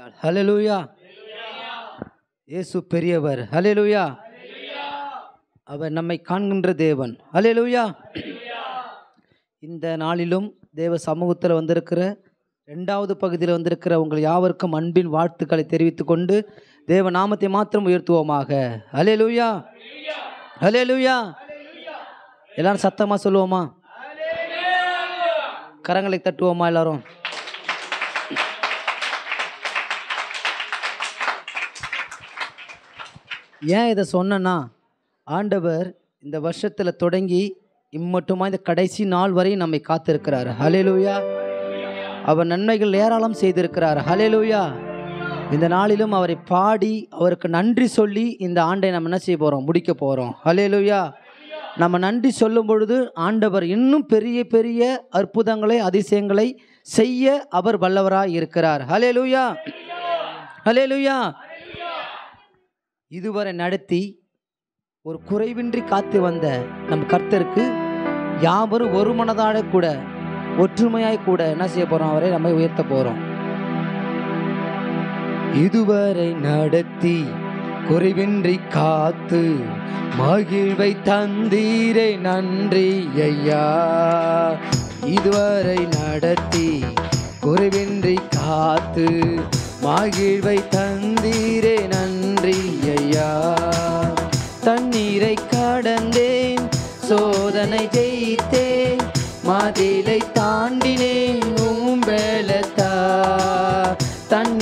Hallelujah இயேசு பெரியவர் hallelujah அவர் நம்மை காண்கின்ற தேவன். ஹலலூயா இந்த நாளிலும் தேவ சமூகத்தில் வந்திருக்கிற ரெண்டாவது பகுதியில் வந்திருக்கிற உங்கள் யாவருக்கும் அன்பின் வாழ்த்துக்களை தெரிவித்து கொண்டு தேவ நாமத்தை மாத்திரம் உயர்த்துவோமாக. ஹalleluya ஹalleluya எல்லாரும் சத்தமாக சொல்லுவோமா? கரங்களை தட்டுவோமா எல்லாரும்? ஏன் இதை சொன்னேன்னா ஆண்டவர் இந்த வருஷத்தில் தொடங்கி இம்மட்டுமா இந்த கடைசி நாள் வரை நம்மை காத்திருக்கிறார். ஹலேலூயா அவர் நன்மைகள் ஏராளம் செய்திருக்கிறார். ஹலேலூயா இந்த நாளிலும் அவரை பாடி அவருக்கு நன்றி சொல்லி இந்த ஆண்டை நம்ம என்ன செய்ய போகிறோம் முடிக்க போகிறோம் ஹலேலூயா நம்ம நன்றி சொல்லும் பொழுது ஆண்டவர் இன்னும் பெரிய பெரிய அற்புதங்களை அதிசயங்களை செய்ய அவர் வல்லவராக இருக்கிறார். ஹalleluya ஹalleluya இதுவரை நடத்தி ஒரு குறைவின்றி காத்து வந்த நம் கர்த்தருக்கு யாவரும் ஒரு மனதாட கூட ஒற்றுமையாய் கூட என்ன செய்ய போறோம்? அவரை நம்ம உயர்த்த போறோம். இதுவரை நடத்தி குறைவின்றி காத்து மகிழ்வை தந்தீரே நன்றி ஐயா. இதுவரை நடத்தி குறைவின்றி காத்து மகிழ்வை தந்தீரே நன்றி ஐயா தண்ணீரை கடந்தேன் சோதனை ஜெயித்தேன் மதிலை தாண்டினேன் உம்பெலத்தா தண்ணீரை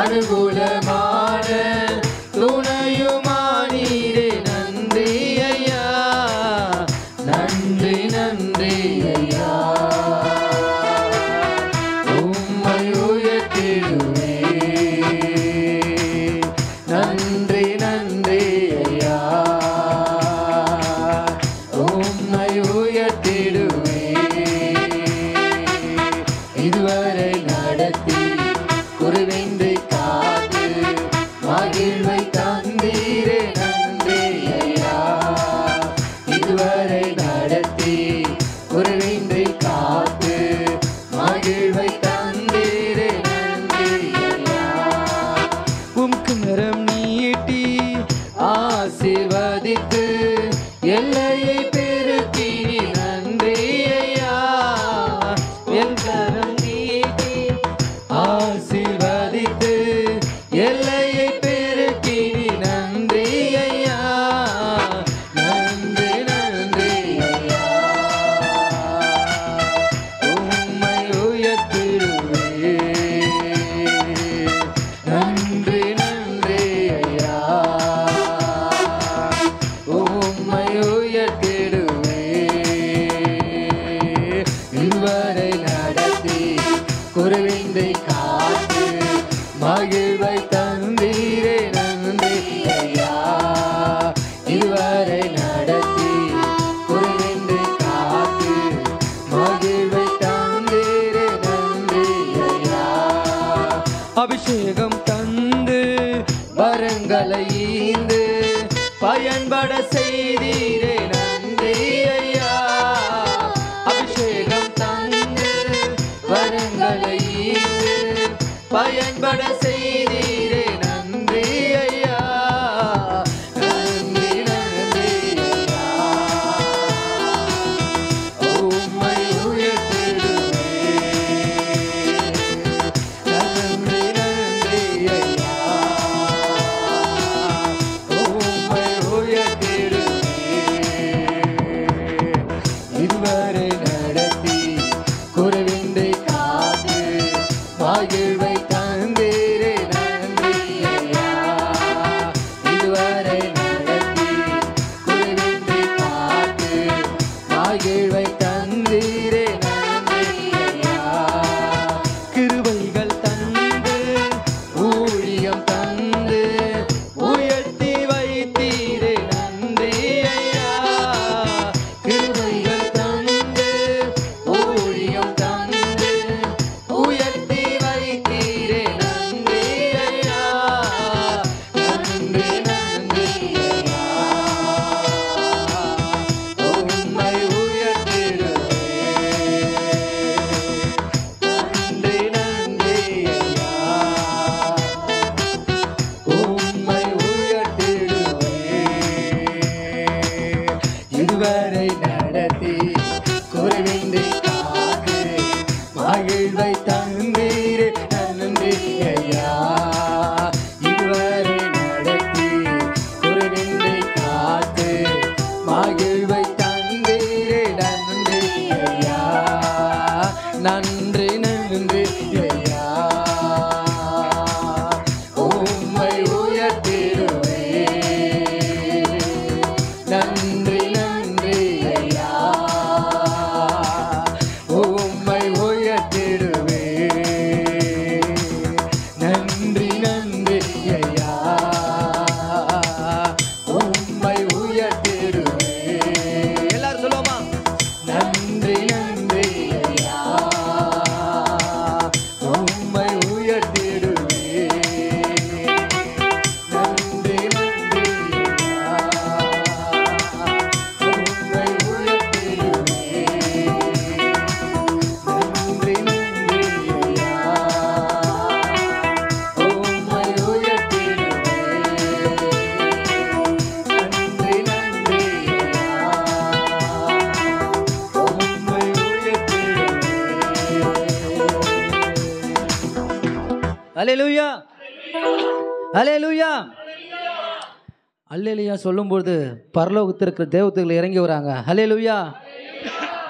நாளில் சொல்லும்பொழுது பரலோகத்தில் இருக்கிற தேவத்துகள் இறங்கி வராங்க. லுவியா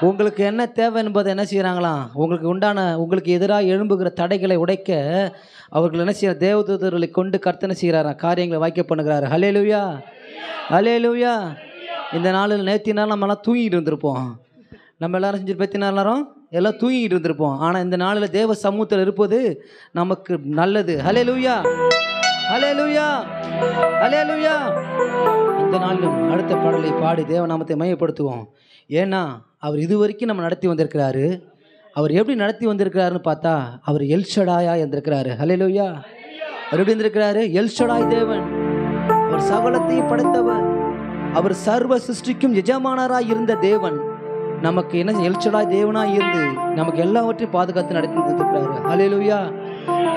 உங்களுக்கு என்ன தேவை என்பதை என்ன செய்கிறாங்களாம் உங்களுக்கு உண்டான உங்களுக்கு எதிராக எழும்புகிற தடைகளை உடைக்க அவர்கள் என்ன செய்யற தேவதூதர்களை கொண்டு கர்த்தனை செய்கிறாராம்? காரியங்களை வாய்க்க பண்ணுகிறாரு. ஹலே லுவியா இந்த நாளில் நேற்று நாள் நம்மலாம் தூங்கிட்டு இருந்திருப்போம். நம்ம எல்லாரும் செஞ்சு பற்றி நேரம்? எல்லாம் தூங்கிட்டு இருந்திருப்போம். ஆனால் இந்த நாளில் தேவ சமூகத்தில் இருப்பது நமக்கு நல்லது. ஹலே லுவியா ஹலேலூயா ஹலேலூயா இந்த நாளிலும் அடுத்த பாடலை பாடி தேவநாமத்தை மையப்படுத்துவோம். ஏன்னா அவர் இது வரைக்கும் நம்ம நடத்தி வந்திருக்கிறாரு. அவர் எப்படி நடத்தி வந்திருக்கிறாருன்னு பார்த்தா அவர் எல்ஷடாயா இருந்திருக்கிறாரு. ஹலேலுயா அவர் எப்படி இருந்திருக்கிறாரு? எல்ஷடாய் தேவன். அவர் சகலத்தையும் படைத்தவர். அவர் சர்வ சிருஷ்டிக்கும் எஜமானராய் இருந்த தேவன். நமக்கு என்ன எல்ஷடாய் தேவனாய் இருந்து நமக்கு எல்லாவற்றையும் பாதுகாத்து நடத்தி இருக்கிறாரு ஹலேலுயா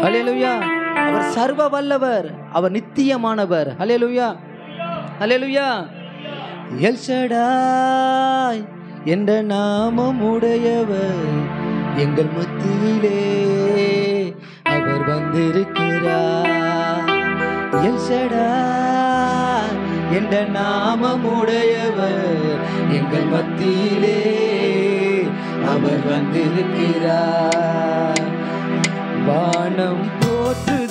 ஹலேலுயா அவர் சர்வ வல்லவர் அவர் நித்தியமானவர். ஹலேலூயா ஹலேலூயா எல்ஷடாய் என்ற நாமம் உடையவர் எங்கள் மத்தியிலே அவர் வந்திருக்கிறார். எல்ஷடாய் என்ற நாமம் உடையவர் எங்கள் மத்தியிலே அவர் வந்திருக்கிறார். வானம் போற்றுது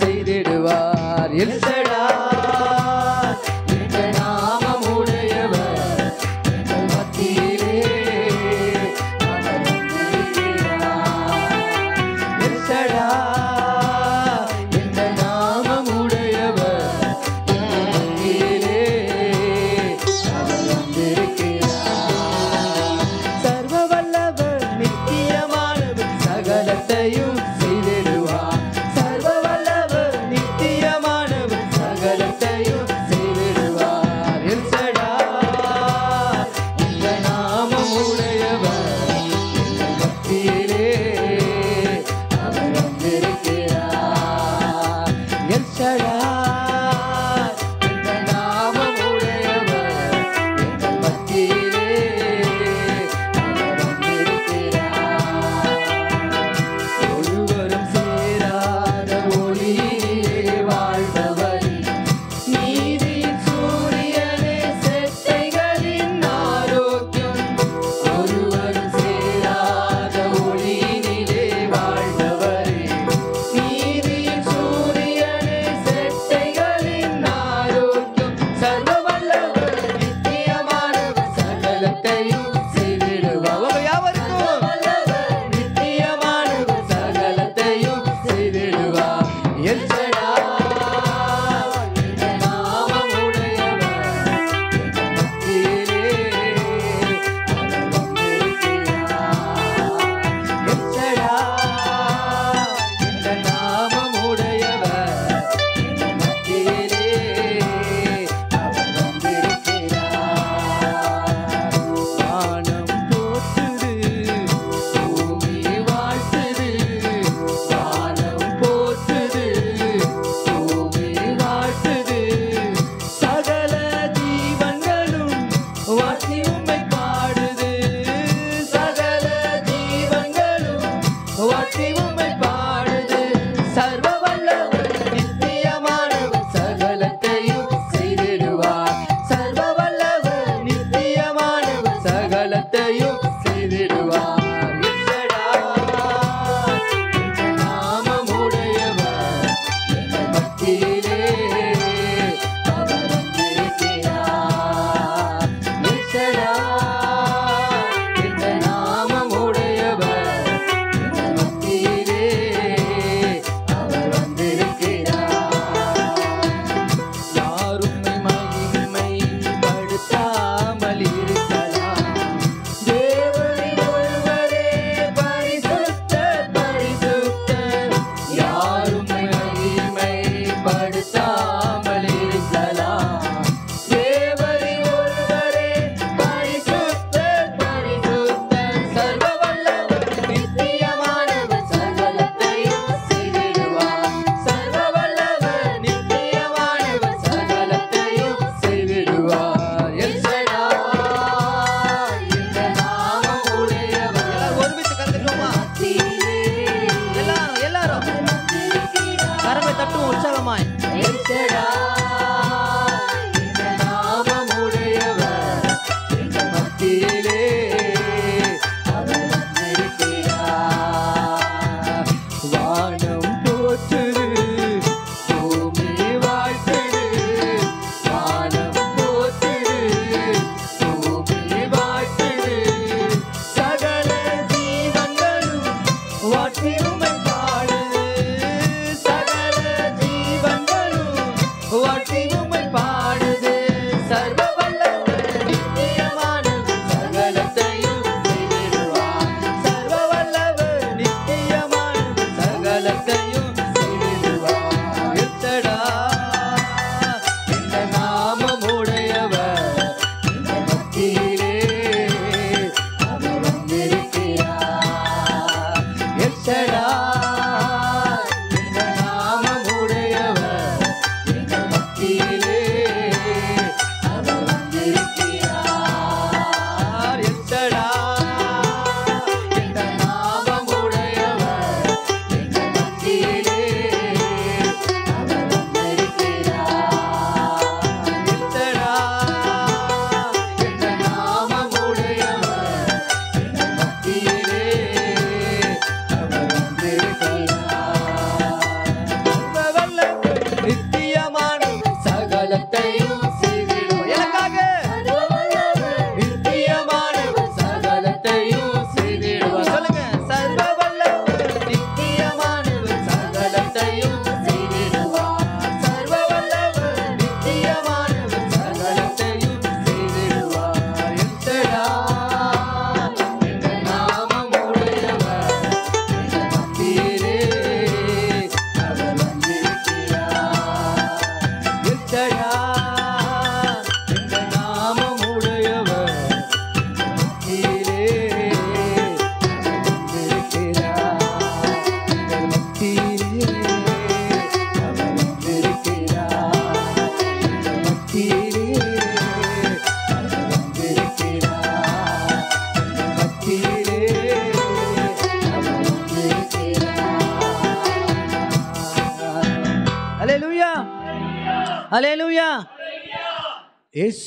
செய்திடுவார். எல்சடா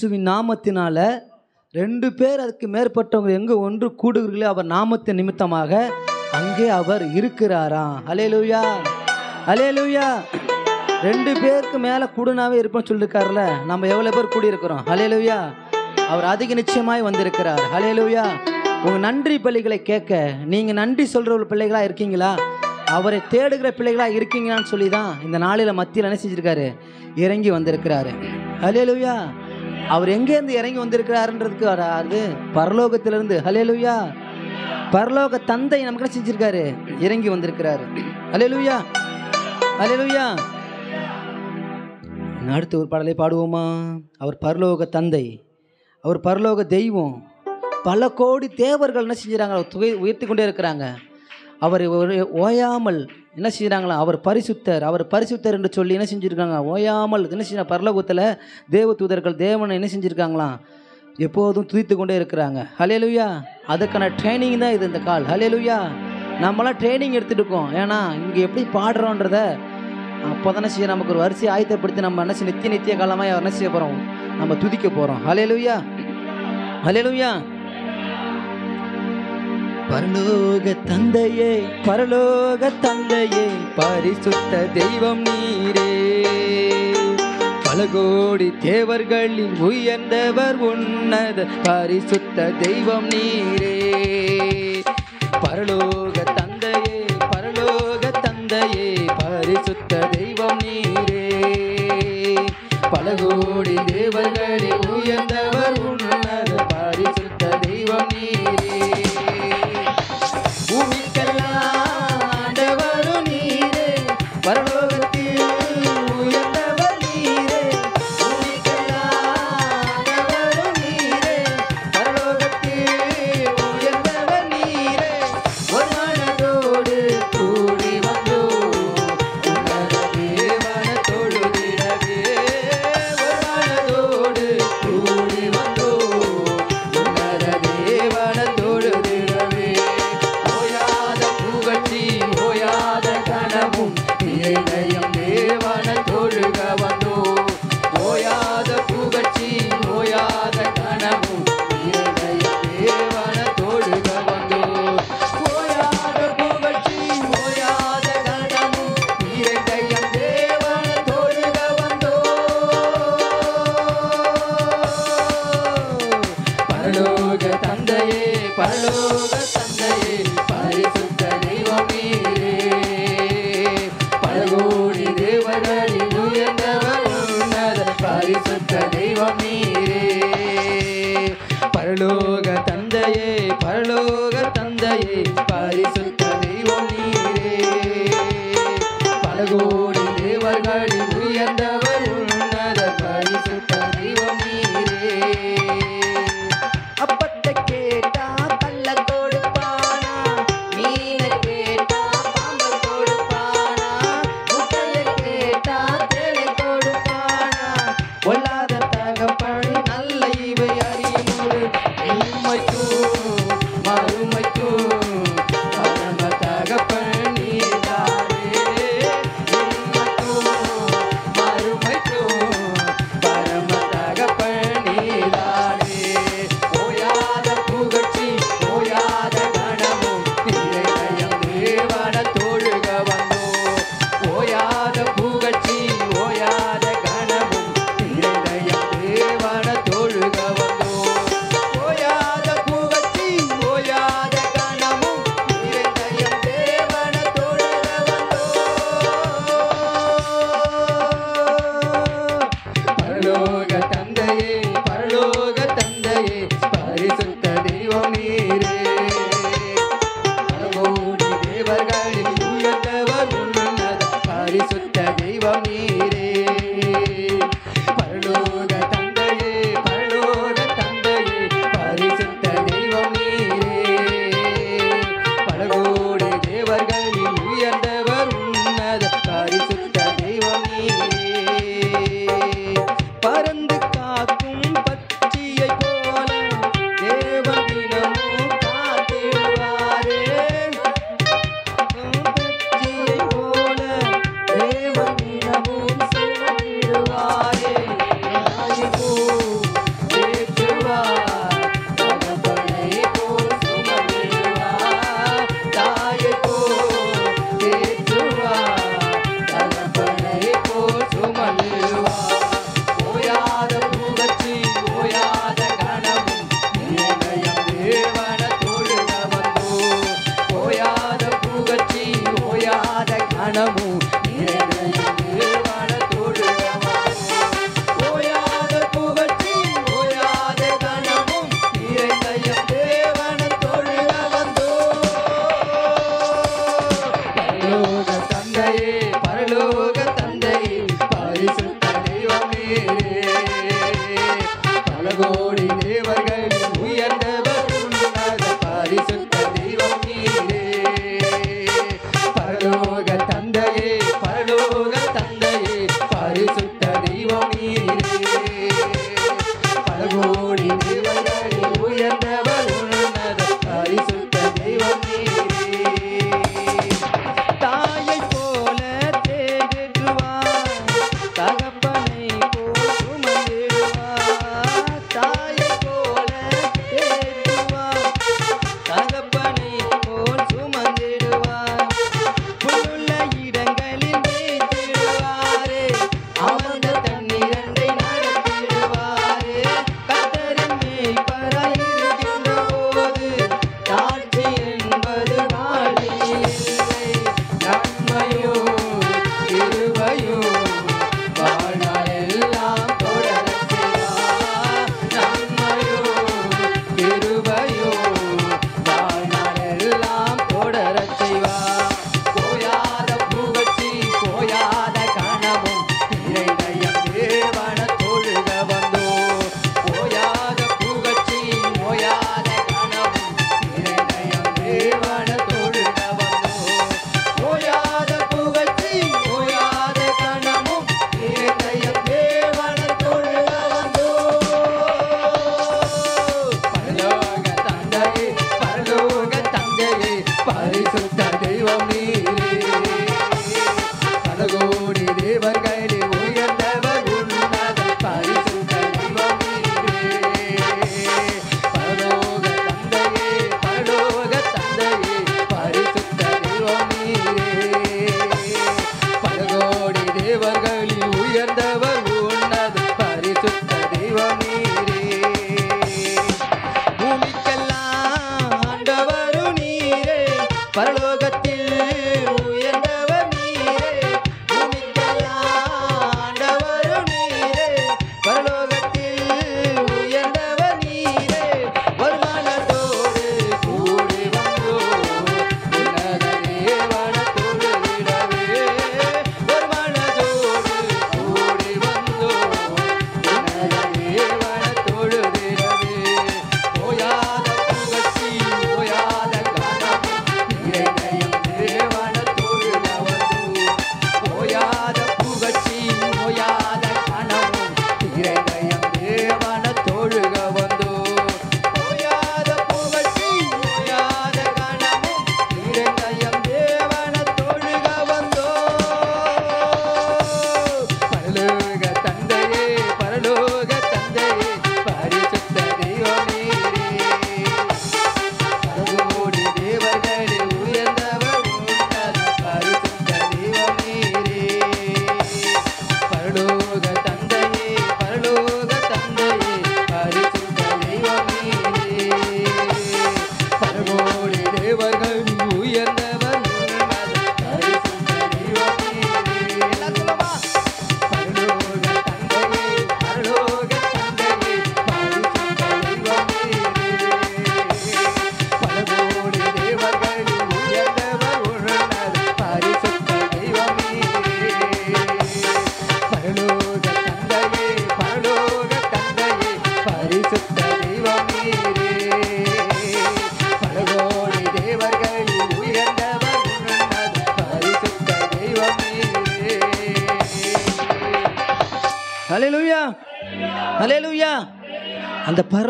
இயேசுவின் நாமத்தினால ரெண்டு பேர் அதுக்கு மேற்பட்டவங்க எங்கே ஒன்று கூடுகிறீர்களோ அவர் நாமத்தின் நிமித்தமாக அங்கே அவர் இருக்கிறாராம். அலேலுயா அலேலுயா ரெண்டு பேருக்கு மேலே கூடுனாவே இருப்போம்னு சொல்லியிருக்காருல நம்ம எவ்வளோ பேர் கூடியிருக்கிறோம்? அலேலுயா அவர் அதிக நிச்சயமாய் வந்திருக்கிறார். அலேலுயா உங்கள் நன்றி பள்ளிகளை கேட்க நீங்கள் நன்றி சொல்கிற ஒரு பிள்ளைகளாக இருக்கீங்களா? அவரை தேடுகிற பிள்ளைகளாக இருக்கீங்களான்னு சொல்லி தான் இந்த நாளில் மத்தியில் என்ன செஞ்சிருக்காரு? இறங்கி வந்திருக்கிறாரு. அலேலுயா அவர் எங்கேருந்து இறங்கி வந்திருக்கிறாருன்றதுக்கு அது பரலோகத்திலிருந்து. ஹலேலுயா பரலோக தந்தை நமக்கு செஞ்சிருக்காரு? இறங்கி வந்திருக்கிறாரு. ஹலேலுயா ஹலேலுயா அடுத்து ஒரு பாடலை பாடுவோமா? அவர் பரலோக தந்தை அவர் பரலோக தெய்வம். பல கோடி தேவர்கள் என்ன செஞ்சுறாங்க? அவர் துகை உயர்த்தி கொண்டே இருக்கிறாங்க. அவர் ஒரு ஓயாமல் என்ன செய்கிறாங்களா அவர் பரிசுத்தர். அவர் பரிசுத்தர் என்று சொல்லி என்ன செஞ்சுருக்காங்க? ஓயாமல் என்ன செய்ய பரலோகத்தில் தேவ தூதர்கள் தேவனை என்ன செஞ்சுருக்காங்களாம் எப்போதும் துதித்து கொண்டே இருக்கிறாங்க. ஹலேலுயா அதுக்கான ட்ரைனிங் தான் இது இந்த கால். ஹலேலுயா நம்மளாம் ட்ரைனிங் எடுத்துகிட்டு ஏன்னா இங்கே எப்படி பாடுறோன்றத அப்போ தானே செய்ய நமக்கு ஒரு வரிசையை ஆயத்தப்படுத்தி நம்ம என்ன செய்ய நித்திய நித்திய காலமாக என்ன செய்ய போகிறோம் நம்ம துதிக்க போகிறோம் ஹலேலுயா ஹலேலுயா பரலோக தந்தையே பரலோக தந்தையே பரிசுத்த தெய்வம் நீரே. பல கோடி தேவர்களில் உயர்ந்தவர் உன்னத பரிசுத்த தெய்வம் நீரே. பரலோக தந்தையே பரலோக தந்தையே பரிசுத்த தெய்வம் நீரே. பல கோடி தேவர்களில் உயர்ந்தவர் உன்னத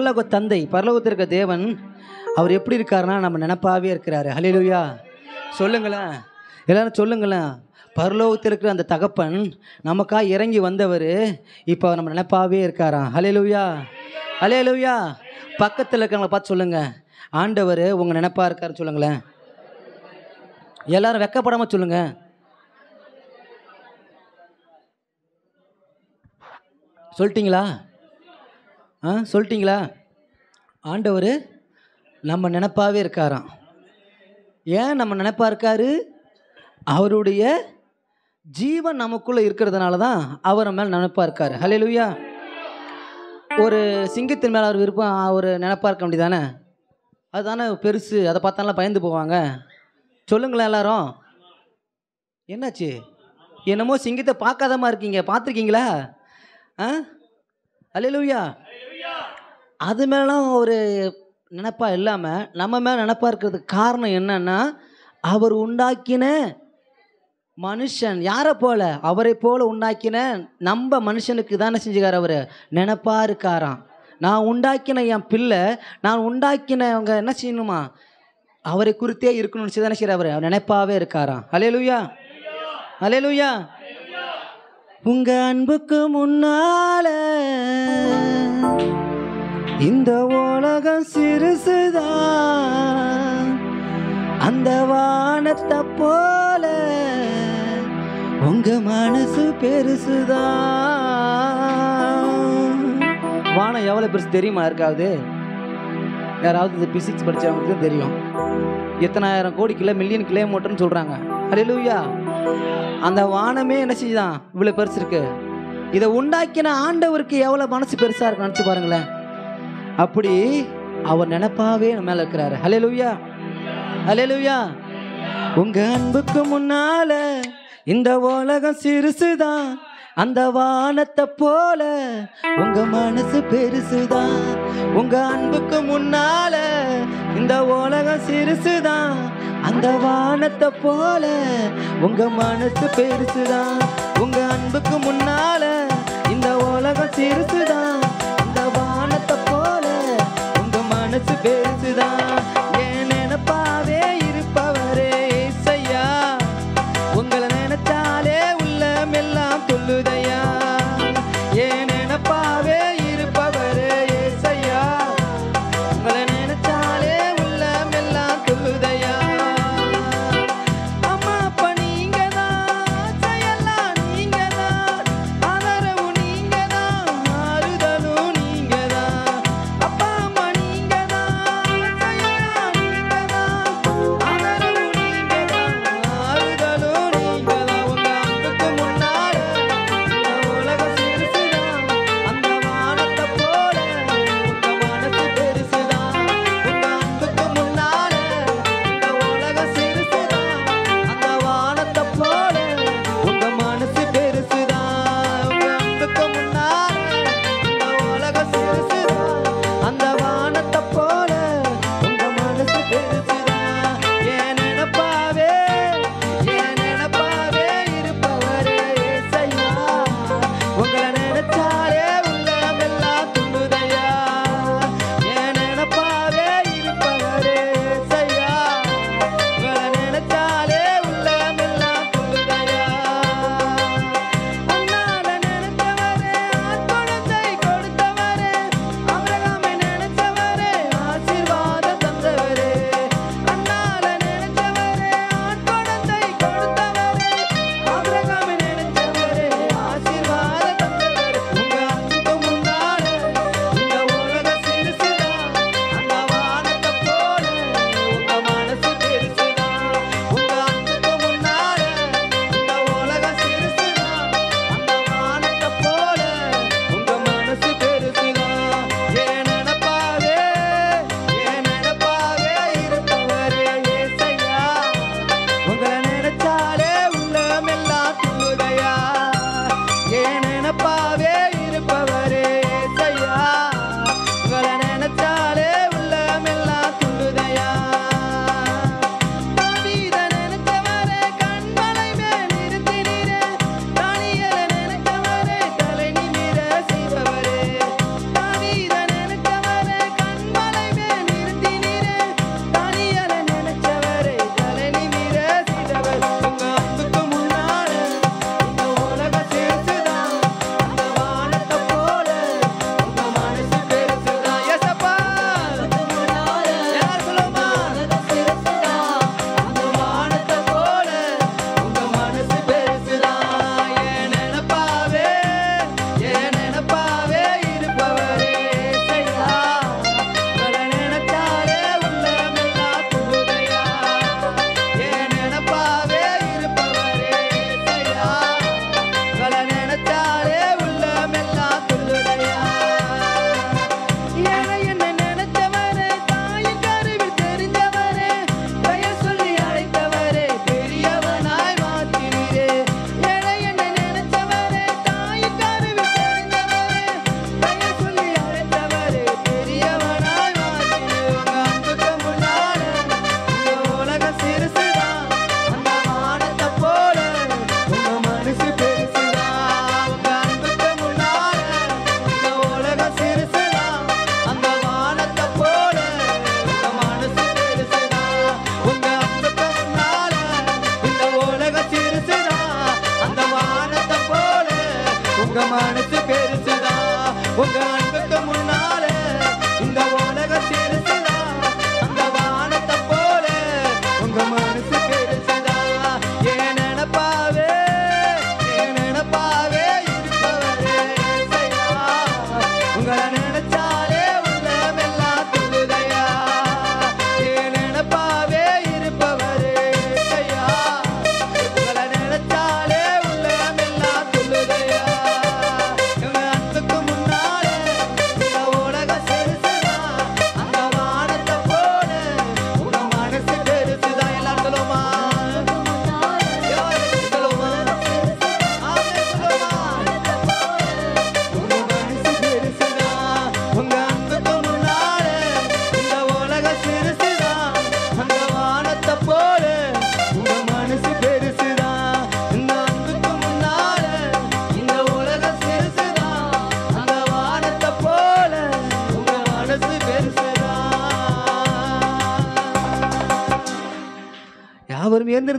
பரலோக தந்தை பரலோகத்திற்கு இருக்க தேவன் அவர் எப்படி இருக்காருன்னா நம்ம நினப்பாவே இருக்கிறாரு. ஹலிலுயா சொல்லுங்களேன். எல்லாரும் சொல்லுங்களேன். பரலோகத்தில் இருக்கிற அந்த தகப்பன் நமக்காக இறங்கி வந்தவர் இப்போ நம்ம நினப்பாவே இருக்காராம். ஹalleluya. ஹalleluya. பக்கத்தில் இருக்கிறவங்கள பார்த்து சொல்லுங்கள் ஆண்டவர் உங்கள் நினப்பாக இருக்காருன்னு சொல்லுங்களேன். எல்லாரும் வெக்கப்படாமல் சொல்லுங்கள் சொல்லிட்டீங்களா? ஆ சொல்லிட்டீங்களா? ஆண்டவர் நம்ம நினப்பாகவே இருக்காராம். ஏன் நம்ம நினப்பா இருக்காரு? அவருடைய ஜீவன் நமக்குள்ளே இருக்கிறதுனால தான் அவர் நம்ம மேலே இருக்கார் இருக்காரு. லுவியா ஒரு சிங்கத்தின் மேலே அவர் விருப்பம் அவர் நினப்பாக இருக்க வேண்டியதானே அதுதானே பெருசு அதை பார்த்தாலாம் பயந்து போவாங்க. சொல்லுங்களேன் எல்லாரும். என்னாச்சு? என்னமோ சிங்கத்தை பார்க்காதமா இருக்கீங்க. பார்த்துருக்கீங்களா? ஆ? அல்லேலூயா அது மேலாம் ஒரு நினப்பாக இல்லாமல் நம்ம மேலே நினப்பாக இருக்கிறதுக்கு காரணம் என்னன்னா அவர் உண்டாக்கின மனுஷன். யாரை போல? அவரை போல உண்டாக்கின நம்ம மனுஷனுக்கு தானே செஞ்சுக்கார் அவர். நினப்பாக இருக்காராம். நான் உண்டாக்கின என் பிள்ளை நான் உண்டாக்கினவங்க என்ன செய்யணுமா? அவரை குறித்தே இருக்கணும்னு சொல்லி தானே செய்கிறார் அவர்? அவர் நினைப்பாவே இருக்காராம். அலேலுயா அலேலுயா உங்கள் அன்புக்கு முன்னால இந்த உலகம் சிறுசுதான். அந்த வானத்தை போல உங்க மனசு பெருசுதான். வானம் எவ்வளோ பெருசு தெரியுமா? இருக்காது. யாராவது இந்த பிசிக்ஸ் படித்தவங்களுக்கு தெரியும். எத்தனாயிரம் கோடி கிலோ மில்லியன் கிலோமீட்டர்னு சொல்கிறாங்க அல்லேலூயா அந்த வானமே என்ன செய்யுதான்? இவ்வளோ பெருசு இருக்கு. இதை உண்டாக்கின ஆண்டவருக்கு எவ்வளோ மனசு பெருசாக இருக்கு நினச்சி பாருங்களேன். அப்படி அவர் நினைப்பாவே நம்ம மேலே இருக்கிறாரு. ஹலே ஹalleluya. உங்க அன்புக்கு முன்னால இந்த உலகம் சிறுசுதான். அந்த வானத்தை போல உங்க மனசு பெருசுதான். உங்க அன்புக்கு முன்னால இந்த உலகம் சிறுசுதான். அந்த வானத்தை போல உங்க மனசு பெருசுதான். உங்க அன்புக்கு முன்னால இந்த உலகம் சிறுசுதான்.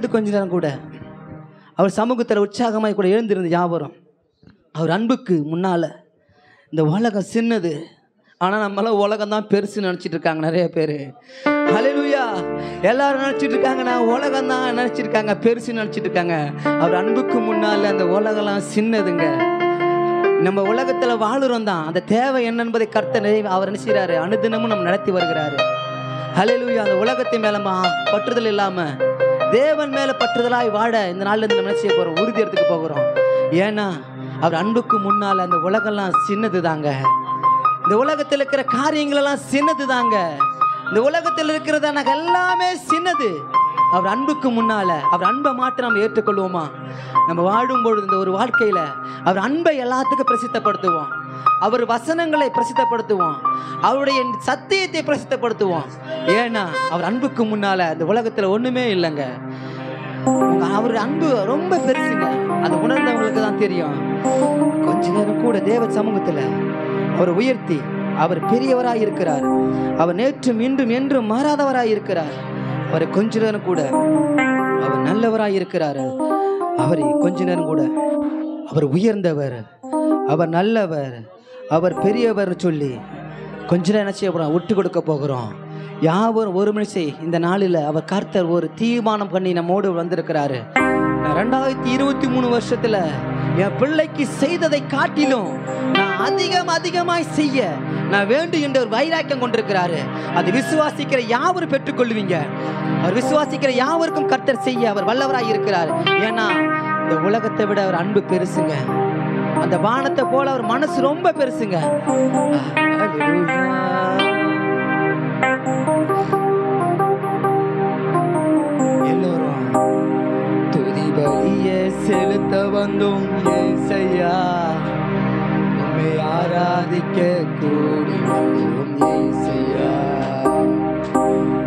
யாவரும் கொஞ்ச நேரம் கூட அவர் சமூகத்தில் உற்சாகமாக கூட எழுந்திருந்த யாவரும் அவர் அன்புக்கு முன்னால் இந்த உலகம் சின்னது. ஆனால் நம்மளாம் உலகம் தான் பெருசு நினச்சிட்டு இருக்காங்க நிறைய பேர். அலையிலுயா எல்லாரும் நினச்சிட்டு இருக்காங்க நான் உலகம் தான் நினச்சிருக்காங்க பெருசு நினச்சிட்டு இருக்காங்க. அவர் அன்புக்கு முன்னால் அந்த உலகம்லாம் சின்னதுங்க. நம்ம உலகத்தில் வாழுறோம் தான். அந்த தேவை என்ன என்பதை கர்த்தர் நிறைவு அவர் என்ன செய்கிறாரு அனுதினமும் நம்ம நடத்தி வருகிறாரு. அலையிலுயா அந்த உலகத்தின் மேலமா பற்றுதல் இல்லாமல் தேவன் மேல பற்றுதலாய் வாழ இந்த நாள்ல இருந்து நம்ம செய்ய போறோம்? உறுதி எடுத்துக்க போகிறோம். ஏன்னா அவர் அன்புக்கு முன்னால அந்த உலகம்லாம் சின்னது தாங்க இந்த உலகத்தில் இருக்கிற காரியங்கள் எல்லாம் சின்னது தாங்க இந்த உலகத்தில் இருக்கிறதான எல்லாமே சின்னது. அவர் அன்புக்கு முன்னால அவர் அன்பை மாற்ற நம்ம ஏற்றுக்கொள்வோமா? நம்ம வாழும் பொழுது இந்த ஒரு வாழ்க்கையில அவர் அன்பை எல்லாத்துக்கும் பிரசித்தப்படுத்துவோம். அவர் வசனங்களை பிரசித்தப்படுத்துவோம் அவருடைய சத்தியத்தை பிரசித்தப்படுத்துவோம் ஏன்னா அவர் அன்புக்கு முன்னால இந்த உலகத்துல ஒண்ணுமே இல்லைங்க. அவர் அன்பு ரொம்ப பெருசுங்க. அது உணர்ந்தவங்களுக்கு தான் தெரியும். கொஞ்ச நேரம் கூட தேவ சமூகத்துல அவர் உயர்த்தி அவர் பெரியவராய் இருக்கிறார். அவர் நேற்றும் இன்றும் என்றும் மாறாதவராய் இருக்கிறார். அவர் கொஞ்ச நேரம் கூட அவர் நல்லவராய் இருக்கிறார். அவரை கொஞ்ச நேரம் கூட அவர் உயர்ந்தவர். அவர் நல்லவர். அவர் பெரியவர் சொல்லி கொஞ்ச நேரம் என்ன செய்ய போகிறோம் விட்டு கொடுக்க போகிறோம். யாவரும் ஒரு மனுஷை இந்த நாளில் அவர் கர்த்தர் ஒரு தீர்மானம் பண்ணி நம்மோடு வந்திருக்கிறாரு. ரெண்டாயிரத்தி இருபத்தி மூணு வருஷத்துல என் பிள்ளைக்கு செய்ததை காட்டிலும் நான் அதிகம் அதிகமாய் செய்ய நான் வேண்டும் என்ற ஒரு வைராக்கியம் கொண்டிருக்கிறாரு. அது விசுவாசிக்கிற யாவரும் பெற்றுக்கொள்வீங்க அவர் விசுவாசிக்கிற யாவருக்கும் கர்த்தர் செய்ய அவர் வல்லவராய் இருக்கிறார். ஏன்னா இந்த உலகத்தை விட அவர் அன்பு பெருசுங்க. அந்த வானத்தை போல அவர் மனசு ரொம்ப பெருசுங்க. எல்லோரும் துதி பலியே செலுத்த வந்தோம் ஏசையா. உண்மை ஆராதிக்க கூடி வந்தோம் ஏசையா.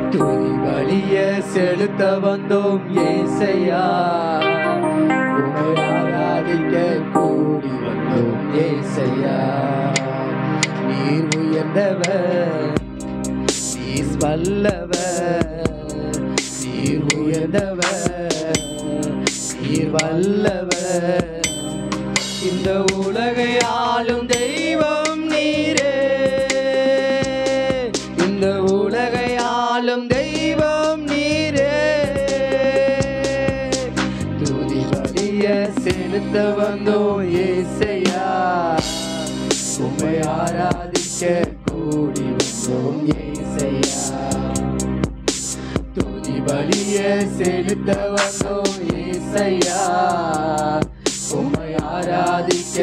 துதி பலியே செலுத்த வந்தோம் ஏசையா. உயர்ந்தவர் நீர் வல்லவர் நீர் உயர்ந்தவர் நீர் வல்லவர் இந்த உலகை ஆளும் தெய்வம் நீரே. இந்த உலகை ஆளும் தெய்வம் நீரே. துதிபடிய செலுத்த வந்தோம் ആരാധിക്ക കൂടി വന്നോം ഏസയ്യാ തുതി ബലിയെ செலுத்த വന്നോം ഏസയ്യാ ഉമ്മ ആരാധിക്ക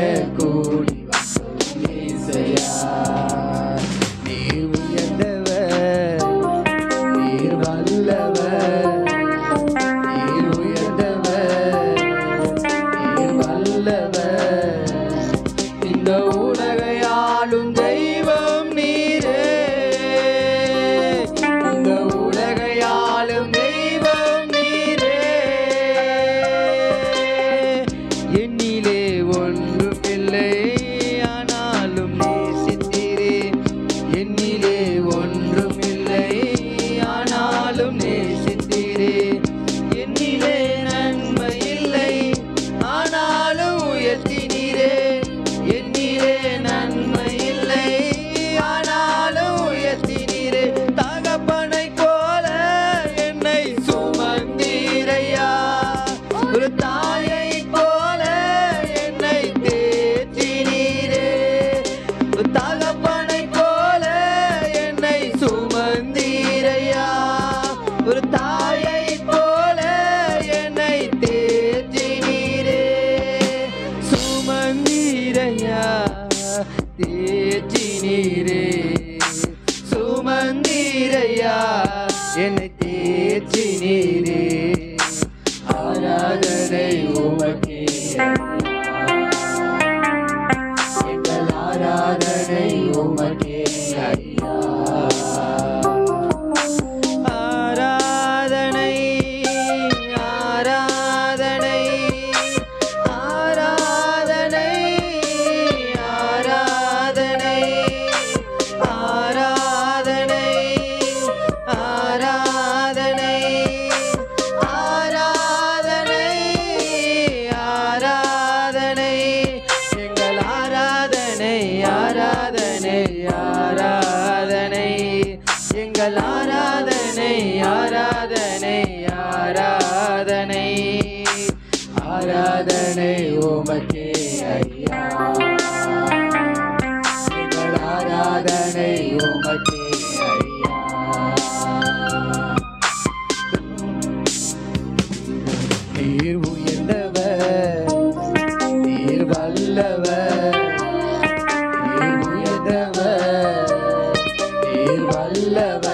love.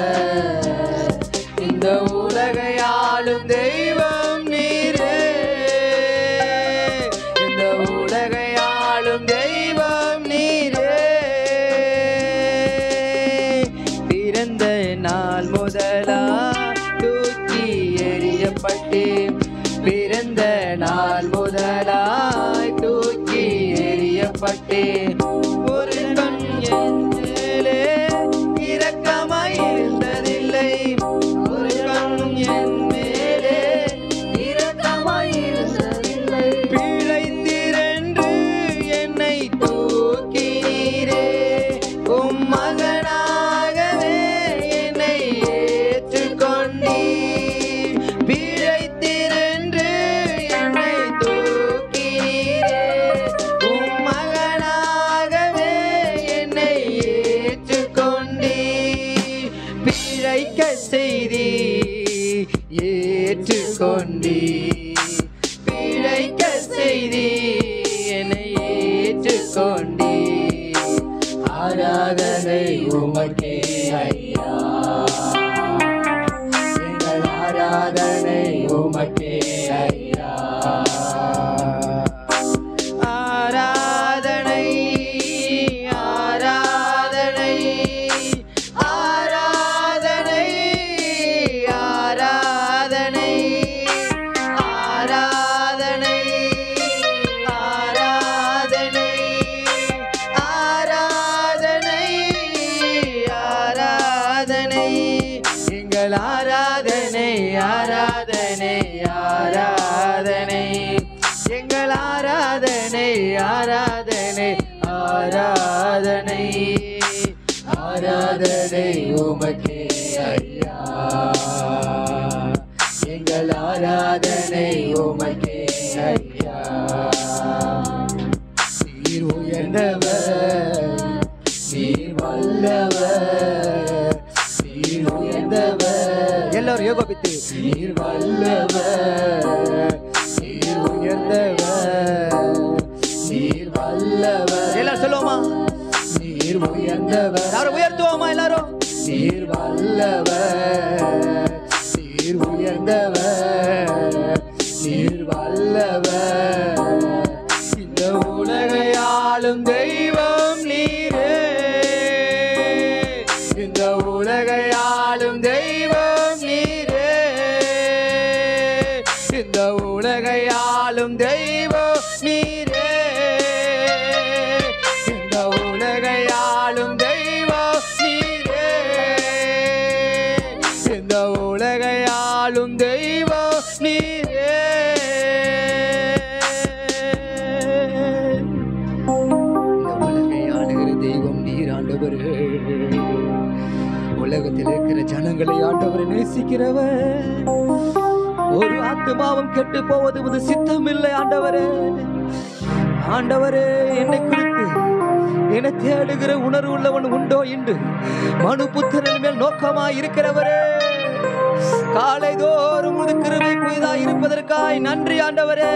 ஆத்துமாவும் கெட்டு போவது உமது சித்தம் இல்லை ஆண்டவரே. ஆண்டவரே என்னை குறித்து என தேடுகிற உணர்வு உள்ளவன் உண்டோ என்று மனு புத்திரன் மேல் நோக்கமாய் இருக்கிறவரே. காலை தோறும் உமது கிருபை புதிதா இருப்பதற்காய் நன்றி ஆண்டவரே.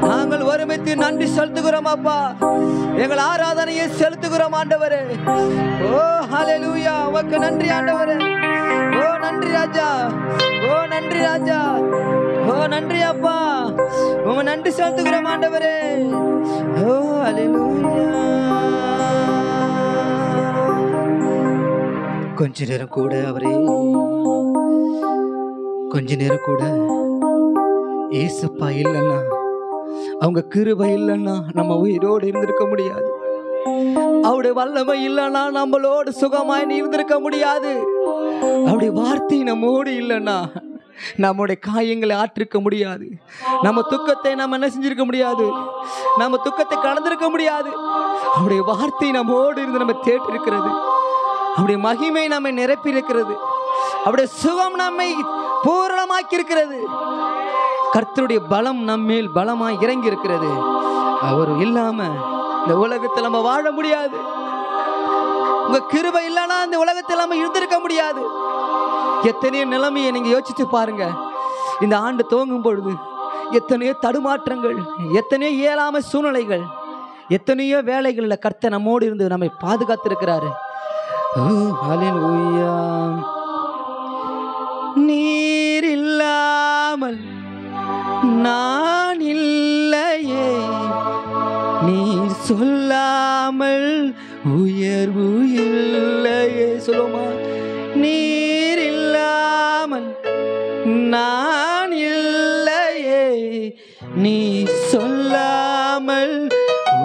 நாங்கள் ஒருமித்து நன்றி செலுத்துகிறோம் அப்பா. எங்கள் ஆராதனையை செலுத்துகிறோம் ஆண்டவரே. ஓ ஹalleluya. உமக்கு நன்றி ஆண்டவரே. ஓ நன்றி ராஜா. ஓ நன்றி ராஜா. ஓ நன்றி அப்பா. உங்க நன்றி செலுத்துகிறோம் ஆண்டவரே. ஓ ஹalleluya. கொஞ்ச நேரம் கூட அவரே. கொஞ்ச நேரம் கூட ஏசப்பா இல்லைன்னா அவங்க கிருபை இல்லைன்னா நம்ம உயிரோடு இருந்திருக்க முடியாது. அவருடைய வல்லமை இல்லைன்னா நம்மளோடு சுகமாய் நீ இருந்திருக்க முடியாது. அவருடைய வார்த்தை நம்மோடு இல்லைன்னா நம்முடைய காயங்களை ஆற்றிருக்க முடியாது. நம்ம துக்கத்தை நம்ம என்ன செஞ்சிருக்க முடியாது? நம்ம துக்கத்தை கலந்திருக்க முடியாது. அவருடைய வார்த்தை நம்மோடு இருந்து நம்ம தேட்டிருக்கிறது அவருடைய மகிமை நம்மை நிரப்பியிருக்கிறது. அவருடைய சுகம் நம்மை பூரணமாக்கி இருக்கிறது கர்த்தருடைய பலம் நம்மேல் பலமாய் இறங்கி இருக்கிறது அவர் இல்லாம இந்த உலகத்தில் நம்ம வாழ முடியாது. உங்க கிருபை இல்லைன்னா இந்த உலகத்தை இல்லாம இருந்திருக்க முடியாது. எத்தனையோ நிலைமையை நீங்க யோசிச்சு பாருங்க. இந்த ஆண்டு துவங்கும் பொழுது எத்தனையோ தடுமாற்றங்கள் எத்தனையோ இயலாம சூழ்நிலைகள் எத்தனையோ வேலைகளில் கர்த்த நம்மோடு இருந்து நம்மை பாதுகாத்திருக்கிறாரு. நீர் இல்லாமல் நான் இல்லையே. நீர் சொல்லாமல் உயர்வு இல்லையே சொல்லுமா நீர் இல்லாமல் நான் இல்லையே. நீ சொல்லாமல்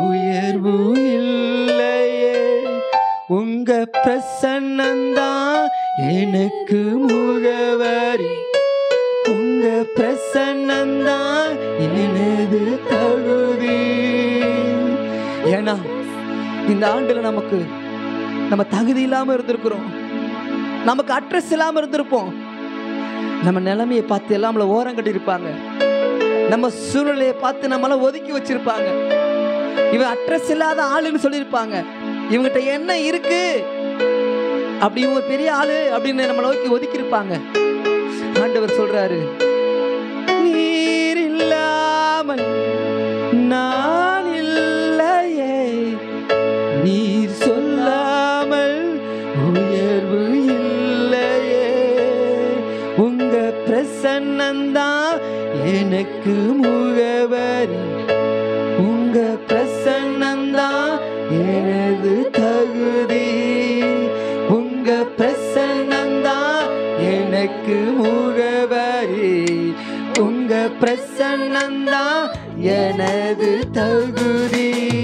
உயர்வு இல்லையே உங்க பிரசன்னந்தான் எனக்கு முகவரி. உங்க பிரசன்னந்தான் எனது தகுதி. ஏன்னா இந்த ஆண்டுல நமக்கு நம்ம தகுதி இல்லாம இருந்திருக்கிறோம். நமக்கு அட்ரஸ் இல்லாம இருந்திருப்போம். நம்ம நிலைமையை பார்த்து எல்லாம் நம்மளை ஓரம் கட்டியிருப்பாங்க. நம்ம சூழ்நிலையை பார்த்து நம்மளாம் ஒதுக்கி வச்சிருப்பாங்க. இவன் அட்ரஸ் இல்லாத ஆளுன்னு சொல்லியிருப்பாங்க. இவங்கிட்ட என்ன இருக்கு? அப்படி இவங்க ஒரு பெரிய ஆளு அப்படின்னு நம்மளை நோக்கி ஒதுக்கி இருப்பாங்க ஆண்டவர் சொல்றாரு நீர் இல்லாமல் நான் எனக்கு முகவரி உங்க பிரசன்னந்தான் எனது தகுதி. உங்க பிரசன்னந்தான் எனக்கு முகவரி உங்க பிரசன்னந்தான் எனது தகுதி.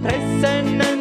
உங்க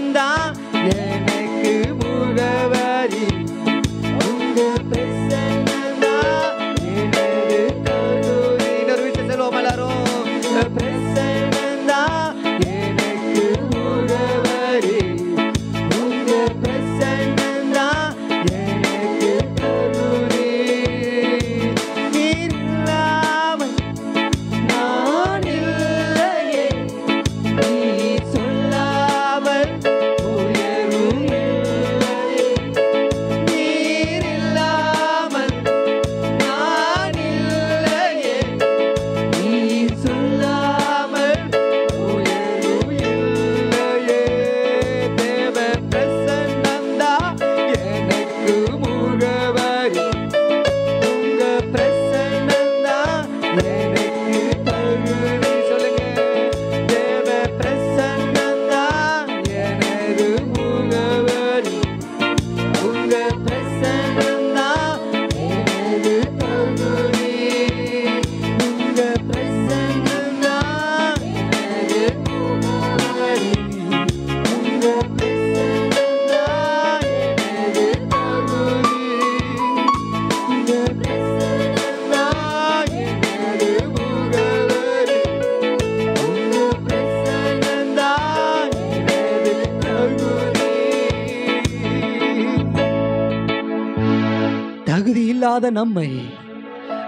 நம்மை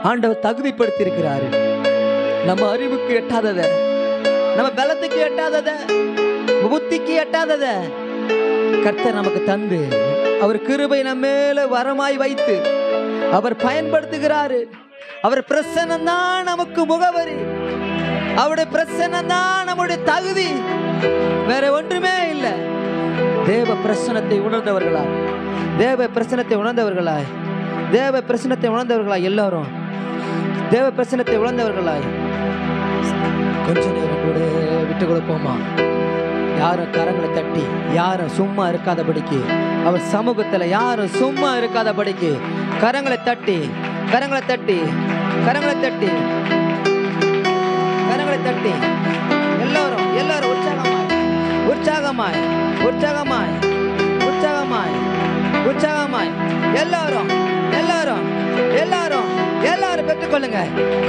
ஆண்டவர் தகுதிப்படுத்தியிருக்கிறாரு. நம்ம அறிவுக்கு எட்டாதத நம்ம பலத்துக்கு எட்டாதத புத்திக்கு எட்டாதத கர்த்தர் நமக்கு தந்து அவர் கிருபை நம்ம மேல வரமாய் வைத்து அவர் பயன்படுத்துகிறாரு. அவர் பிரசன்னம் தான் நமக்கு முகவரி. அவருடைய பிரசன்னம் தான் நம்முடைய தகுதி. வேற ஒன்றுமே இல்லை. தேவ பிரசனத்தை உணர்ந்தவர்களாய் தேவ பிரசனத்தை உணர்ந்தவர்களாய் தேவ பிரசனத்தை உணர்ந்தவர்களாய் எல்லாரும். தேவ பிரசனத்தை உணர்ந்தவர்களாய். கொஞ்ச நேரம் கூட விட்டு கொடுப்போமா? யாரும் கரங்களை தட்டி யாரும் சும்மா இருக்காதபடிக்கு. அவர் சமூகத்துல யாரும் சும்மா இருக்காதபடிக்கு. கரங்களை தட்டி கரங்களை தட்டி கரங்களை தட்டி. கரங்களை தட்டி. எல்லாரும் எல்லாரும் உற்சாகமாய் உற்சாகமாய் உற்சாகமாய் உற்சாகமாய் உற்சாகமாய். எல்லாரும். எல்லாரும் எல்லாரும் எல்லாரும் பெற்றுக்கொள்ளுங்க.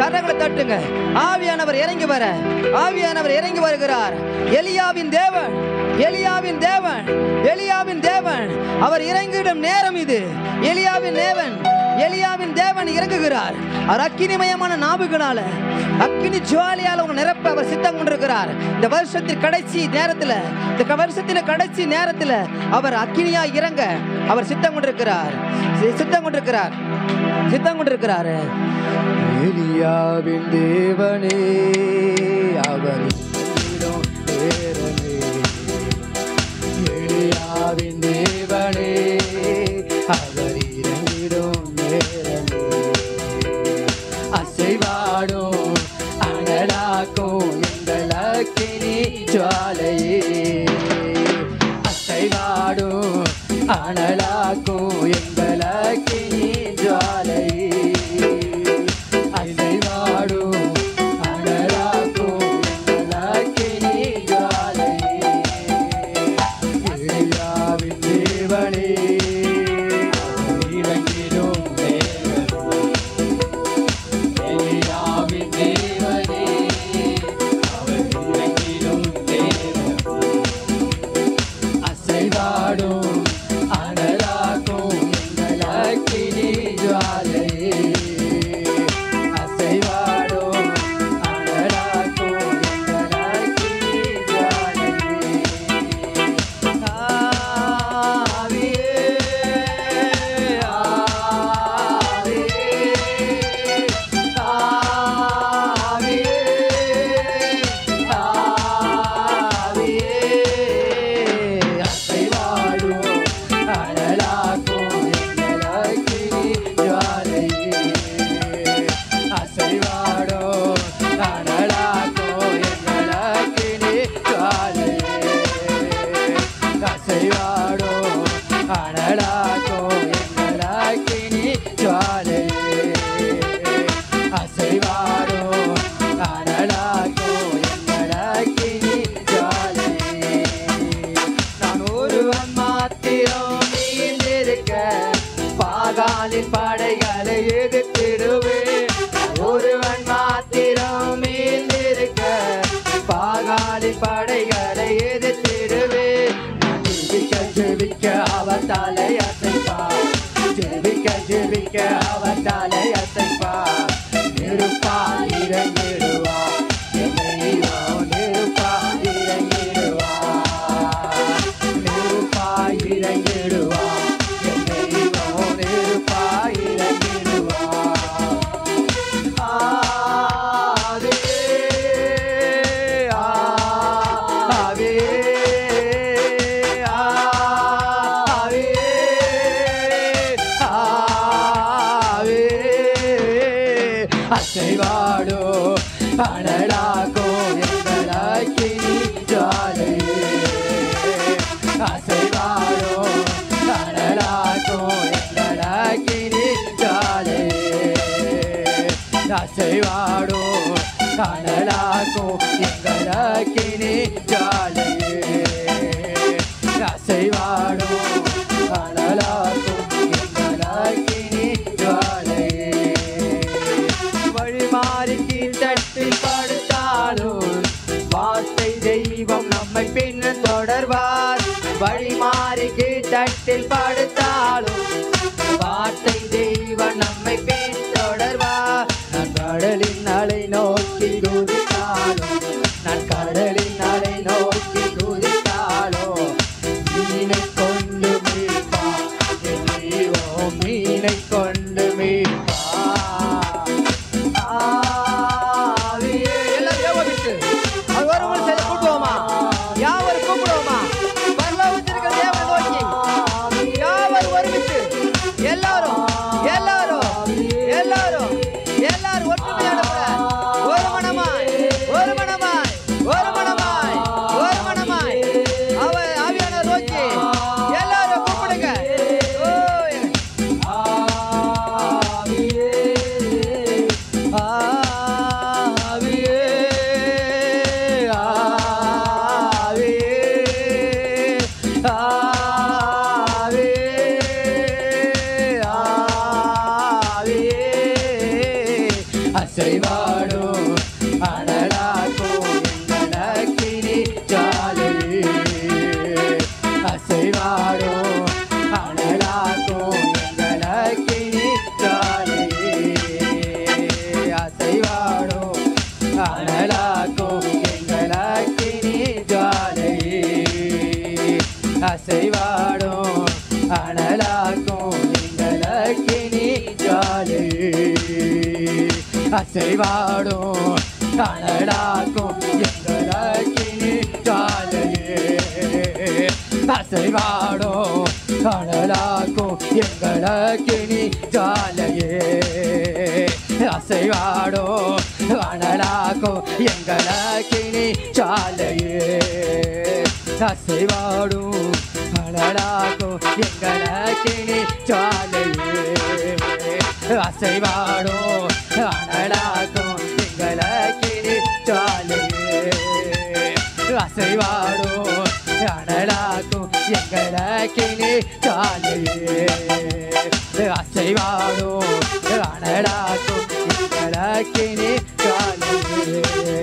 கரங்களை தட்டுங்க. ஆவியானவர் இறங்கி வர ஆவியானவர் இறங்கி வருகிறார். எலியாவின் தேவன் எலியாவின் தேவன் எலியாவின் தேவன். அவர் இறங்கிடும் நேரம் இது. எலியாவின் தேவன் எலியாவின் தேவன் இறங்குகிறார். அவர் அக்கினிமயமான நாவுகளால அக்கினி ஜுவாலியால் உங்க நிரப்ப அவர் சித்தம் கொண்டிருக்கிறார். இந்த வருஷத்தின் கடைசி நேரத்தில் இந்த வருஷத்தின் கடைசி நேரத்தில் அவர் அக்கினியா இறங்க அவர் சித்தம் கொண்டிருக்கிறார். சி- சித்தம் கொண்டிருக்கிறார். சித்தம் கொண்டிருக்கிறாரு. எலியாவின் தேவனே அவர் எலியாவின் தேவனே அவர் ஜுவாலையே. அசைவாடும் அனலாக்கும் எங்களுக்கு அசைவாடும் அனலாக்கும் எங்களக்கினி ஜாலையே அசைவாடும் அனலாக்கும் எங்களக்கினி ஜாலையே அசைவாடும் அனலாக்கும் எங்களக்கினி ஜாலையே அசைவாடும் அனலாக்கும் எங்களக்கினி ஜாலையே அசைவாடும் அசைவாடும் அனலாக்கும் எங்களக்கினி ஜாலையே அசைவாடும் அனலாக்கும் எங்களக்கினி ஜாலையே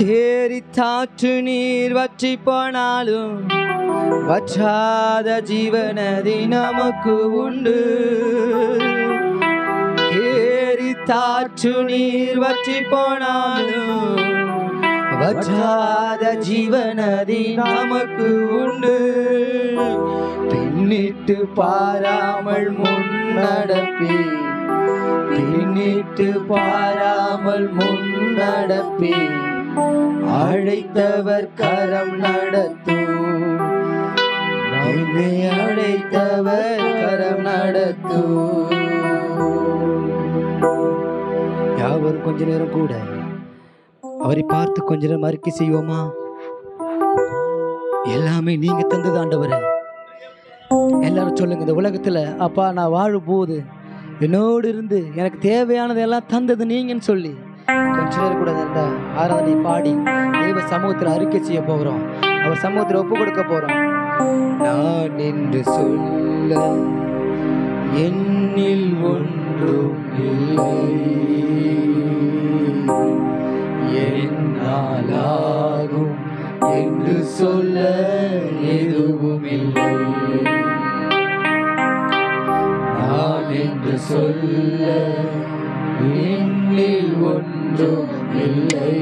கேரி தாற்று நீர் வற்றி போனாலும் வற்றாத ஜீவனதி நமக்கு உண்டு. கே தாற்று நீர் வற்றி போனாலும் வற்றாத ஜீவனதி நமக்கு உண்டு. பின்னிட்டு பாராமல் முன்னடப்பே பின்னிட்டு பாராமல் முன்னடப்பே அழைத்தவர் கரம் நடத்தும். என்னை அழைத்தவர் கரம் நடத்தும். யாவரும் கொஞ்ச நேரம் கூட அவரை பார்த்து கொஞ்ச நேரம் அறிக்கை செய்வோமா? எல்லாமே நீங்க தந்தது ஆண்டவரே. எல்லாரும் சொல்லுங்க இந்த உலகத்துல அப்பா நான் வாழும் போது என்னோடு இருந்து எனக்கு தேவையானது எல்லாம் தந்தது நீங்கன்னு சொல்லி கொஞ்ச நேரம் கூட அந்த ஆராதனை பாடி தெய்வ சமூகத்தில் அறிக்கை செய்ய போகிறோம். அவர் சமூகத்தில் ஒப்பு கொடுக்க போறோம். நான் என்று சொல்ல என்னில் ஒன்று இல்லை என்னாலாகும் என்று சொல்ல எதுவும் இல்லை நான் என்று சொல்ல என்னில் ஒன்றும் இல்லை.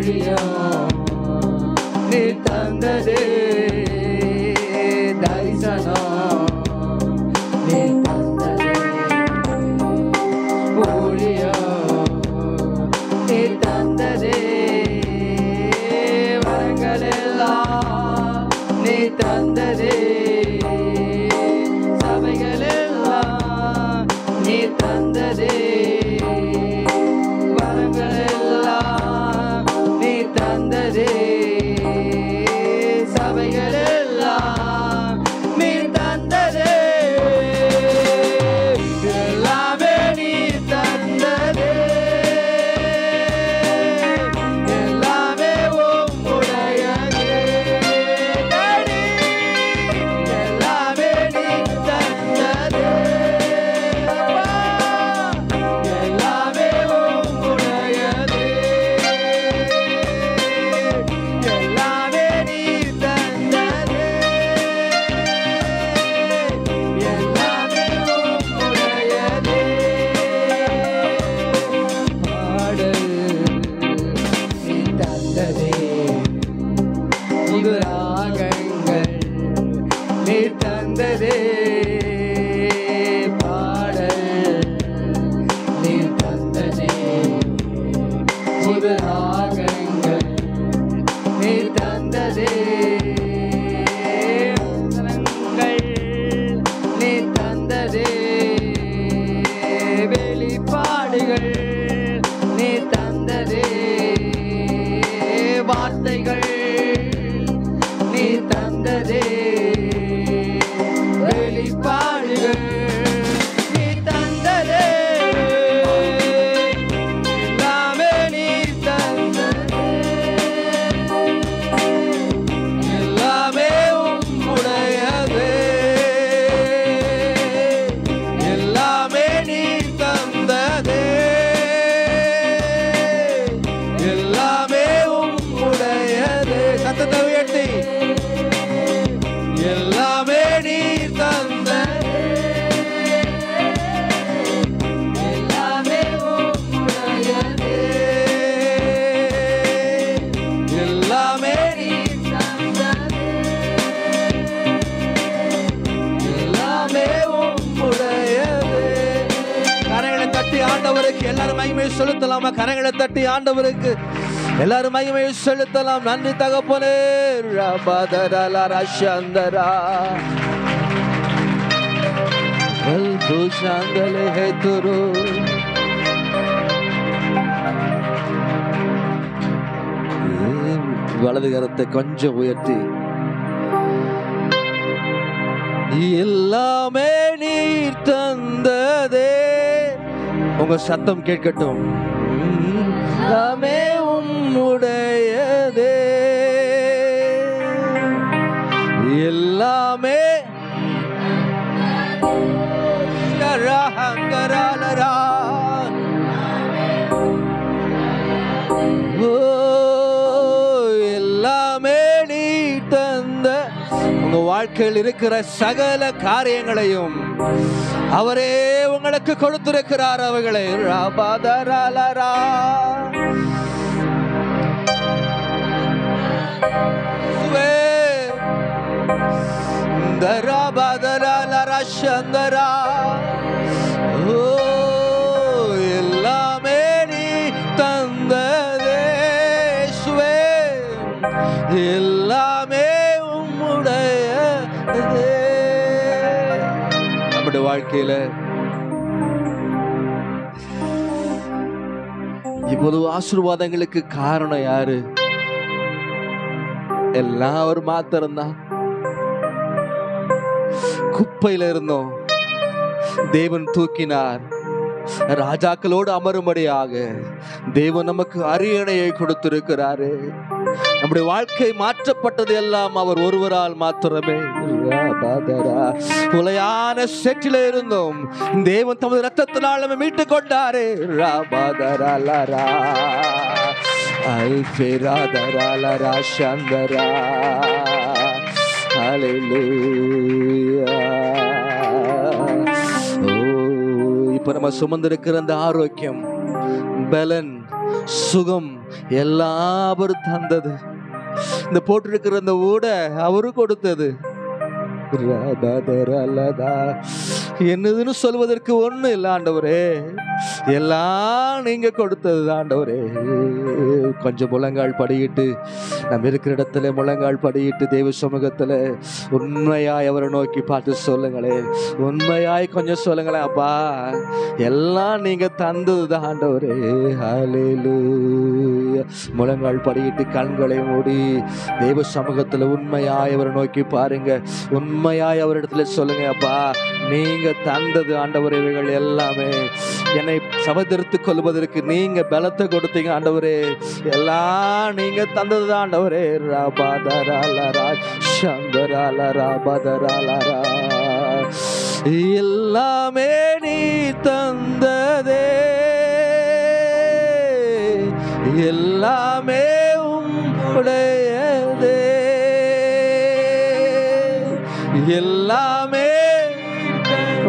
real. எல்லாரும் மகிமை செலுத்தலாம். நன்றி தகப்பனே. ரபதரலரஷந்தரா பூஷாந்தலே ஹேதுரு வலது கரத்தை கொஞ்சம் உயர்த்தி? எல்லாமே நீர் தந்ததே. உங்க சத்தம் கேட்கட்டும். எல்லாமே உம்முடையதே. எல்லாமே ரஹங்கரலரா. ஓ, எல்லாமே நீ தந்த உங்க வாழ்க்கையில் இருக்கிற சகல காரியங்களையும் அவரே உங்களுக்கு கொடுத்திருக்கிறார் அவைகளை ராபாதரா சந்தரா. ஓ, எல்லாமே நீ தந்ததே எல்லாமே உம்முடையதே நம்முடைய வாழ்க்கையில இவ்வளவு ஆசீர்வாதங்களுக்கு காரணம் யாரு எல்லாரும் அவர் மாத்திரம்தான் குப்பையில இருந்தோம் தேவன் தூக்கினார் ராஜாக்களோடு அமரும்படியாக தேவன் நமக்கு அரியணையை கொடுத்திருக்கிறாரு நம்முடைய வாழ்க்கை மாற்றப்பட்டது எல்லாம் அவர் ஒருவரால் மாத்திரமே ராபாதரா. உலையான செற்றில இருந்தோம் தேவன் தமது ரத்தத்தினால் நம்ம மீட்டு கொண்டாரு ராபாதரா லரா. லரா Hallelujah. ஓ, இப்ப நம்ம சுமந்திருக்கிற அந்த ஆரோக்கியம் பலன் சுகம் எல்லாம் அவர் தந்தது இந்த போட்டிருக்கிற அந்த ஊட அவரு கொடுத்தது ராபாதரலதா. என்னதுன்னு சொல்வதற்கு ஒண்ணு இல்ல ஆண்டவரே. எல்லாம் நீங்க கொடுத்தது ஆண்டவரே. கொஞ்சம் முழங்கால் படியிட்டு நம்ம இருக்கிற இடத்துல முழங்கால் படியிட்டு தேவ சமூகத்துல உண்மையாய் அவரை நோக்கி பார்த்து சொல்லுங்களேன் உண்மையாய் கொஞ்சம் சொல்லுங்களேன் அப்பா. எல்லாம் நீங்க தந்தது தான் ஆண்டவரே. முழங்கால் படியிட்டு கண்களை மூடி தெய்வ சமூகத்துல உண்மையாய் அவரை நோக்கி பாருங்க. உண்மையாய் அவரிடத்துல சொல்லுங்க அப்பா. நீங்க தந்தது ஆண்டவர் இவைகள் எல்லாமே என்னை சமதரித்துக் கொள்வதற்கு நீங்க பலத்தை கொடுத்தீங்க ஆண்டவரே. எல்லாம் நீங்க தந்தது ஆண்டவரே. ராபாதராலரா சந்தராலரா எல்லாமே நீ தந்ததே. எல்லாமே உம்முடையதே. எல்லாமே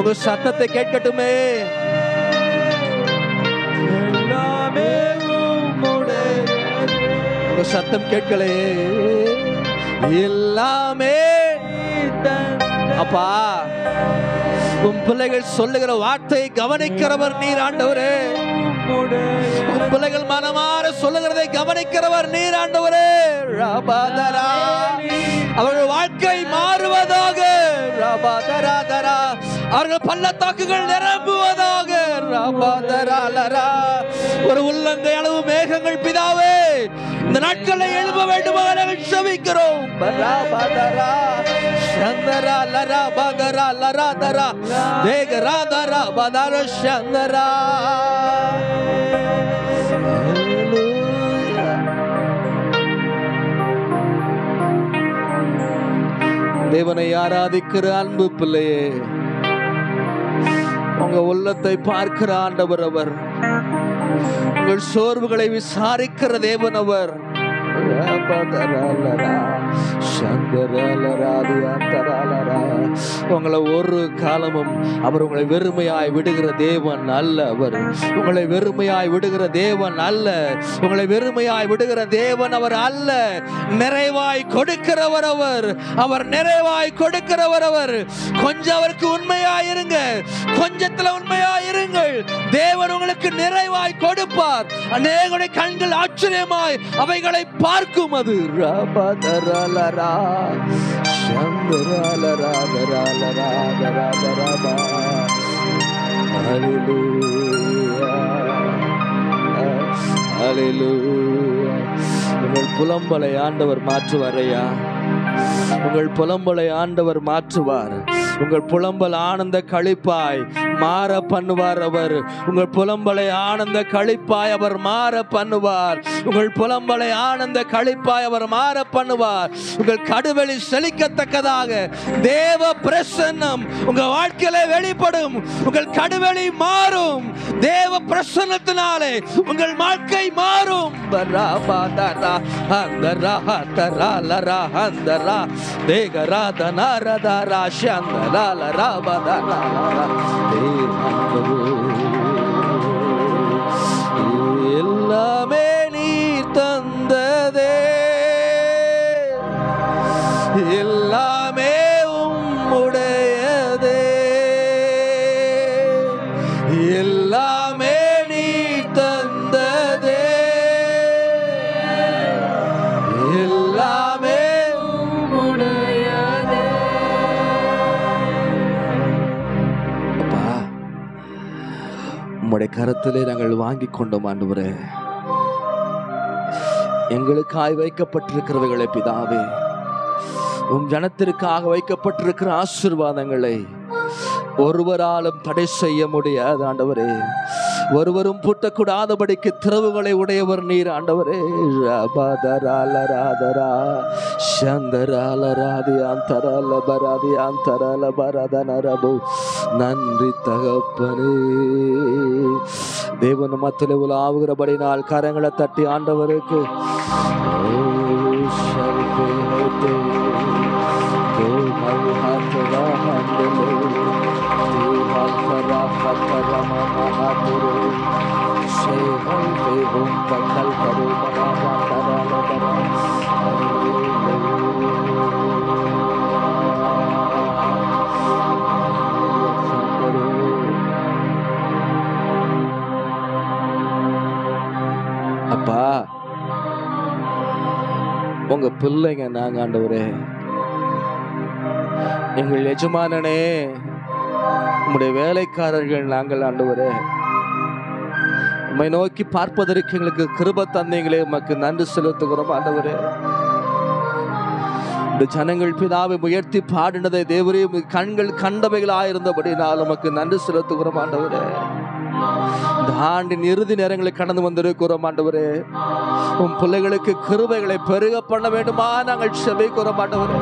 உங்க சத்தத்தை கேட்கட்டுமே. உங்க சத்தம் கேட்கலே. எல்லாமே அப்பா உன் பிள்ளைகள் சொல்லுகிற வார்த்தை கவனிக்கிறவர் நீர் ஆண்டவரே. உன் பிள்ளைகள் மனமாற சொல்லுகிறதை கவனிக்கிறவர் நீர் ஆண்டவரே. அவர்கள் வாழ்க்கை அவர்கள் பள்ளத்தாக்குகள் நிரம்புவதாக. ஒரு உள்ளங்கை அளவு மேகங்கள் பிதாவே இந்த நாட்களை எழுப்ப வேண்டுமாக நாங்கள் செபிக்கிறோம். சந்தரா லரா பதரா லரா தரா. தேகரா தரா பதர சந்தரா. தேவனை ஆராதிக்கிற அன்பு பிள்ளையே. உங்க உள்ளத்தை பார்க்கிற ஆண்டவர் அவர். உங்கள் சோர்வுகளை விசாரிக்கிற தேவன் அவர். உங்களை ஒரு காலமும் அவர் உங்களை வெறுமையாய் விடுகிற தேவன் அல்ல அவர் உங்களை வெறுமையாய் விடுகிற தேவன் அல்ல. உங்களை வெறுமையாய் விடுகிற தேவன் அவர் அல்ல. நிறைவாய் கொடுக்கிறவர் அவர். அவர் நிறைவாய் கொடுக்கிறவர் அவர். கொஞ்சம் அவருக்கு உண்மையாய் இருங்க. கொஞ்சத்துல உண்மையாய் இருங்கள். தேவன் உங்களுக்கு நிறைவாய் கொடுப்பார். அநேகருடைய கண்கள் ஆச்சரியமாய் அவைகளை பார்க்கும் அது. ரபதரலரா, சந்தரலராதராதராதராதராதராபா. Hallelujah. Hallelujah. புலம்பலை ஆண்டவர் மாற்றுவாரையா உங்கள் புலம்பலை ஆண்டவர் மாற்றுவார். உங்கள் புலம்பல் ஆனந்த கழிப்பாய் மாற பண்ணுவார் அவர். உங்கள் புலம்பலை ஆனந்த கழிப்பாய் அவர் மாற பண்ணுவார். உங்கள் புலம்பலை ஆனந்த கழிப்பாய் அவர் மாற பண்ணுவார். உங்கள் கடுவெளி செழிக்கத்தக்கதாக தேவ பிரசன்னம் உங்க வாழ்க்கையில வெளிப்படும். உங்கள் கடுவெளி மாறும். தேவ பிரசன்னத்தினாலே உங்கள் வாழ்க்கை மாறும். பரா பாதரா அந்தரா ஹந்தரா லரா ஹந்தரா தேகரா தனரதரா சந்தரா லரா பதரா லரா எல்லாமே நீர் தந்ததே. எல்லாமே உம்முடைய கரத்திலே நாங்கள் வாங்கி கொண்டோம் ஆண்டவரே. எங்களுக்காய் வைக்கப்பட்டிருக்கிறவைகளை பிதாவே. உம் ஜனத்திற்காக வைக்கப்பட்டிருக்கிற ஆசீர்வாதங்களை ஒருவராலும் தடை செய்ய முடியாது ஆண்டவரே. ஒருவரும் பூட்டக்கூடாதபடிக்கு திறவுகளை உடையவர் நீர் ஆண்டவரே. ரபதராலராதரா சந்தராலராதியாந்தரல பராதியாந்தரல பரதனரபு நன்றி தகப்பனே. தேவன் மத்தில உலாவுகிறபடி நாள் கரங்களை தட்டி ஆண்டவருக்கு. ஓ, உங்க பிள்ளைங்க நாங்க ஆண்டவரே. எங்கள் எஜமானனே உங்களுடைய வேலைக்காரர்கள் நாங்கள் ஆண்டவரே. உண்மை நோக்கி பார்ப்பதற்கு எங்களுக்கு கிருப தந்தைங்களே உமக்கு நன்றி செலுத்துகிறோம் ஆண்டவரே. இந்த ஜனங்கள் பிதாவை உயர்த்தி பாடினதை தேவரே கண்கள் கண்டவைகளாயிருந்தபடி நான் உமக்கு நன்றி செலுத்துகிறோம் ஆண்டவரே. இந்த ஆண்டின் இறுதி நேரங்களை கடந்து வந்திருக்கிறோம் ஆண்டவரே. உன் பிள்ளைகளுக்கு கிருபைகளை பெருக பண்ண வேண்டுமா? நாங்கள் செபிக்கிறோம் ஆண்டவரே.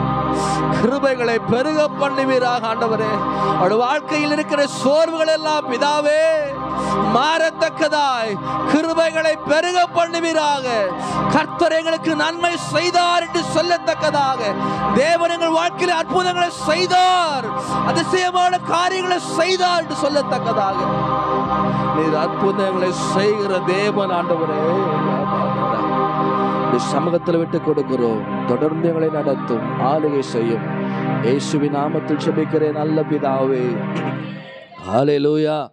கிருபைகளை பெருக பண்ணுவீராக ஆண்டவரே. அவள் வாழ்க்கையில் இருக்கிற சோர்வுகள் எல்லாம் பிதாவே மாறத்தக்கதாய் கிருபைகளை பெருக பண்ணுவீராக. கர்த்தர் எங்களுக்கு நன்மை செய்தார் என்று சொல்லத்தக்கதாக. தேவன் எங்கள் வாழ்க்கையில் அற்புதங்களை செய்தார் அதிசயமான காரியங்களை செய்தார் என்று சொல்லத்தக்கதாக. நீர் அற்புதங்களை செய்கிற தேவன் ஆண்டவரே. சமூகத்தில் விட்டு கொடுக்கிறோம். தொடர்ந்து எங்களை நடத்தும். ஆளுகை செய்யும். இயேசுவின் நாமத்தில் செபிக்கிறேன் நல்ல பிதாவே. ஹalleluya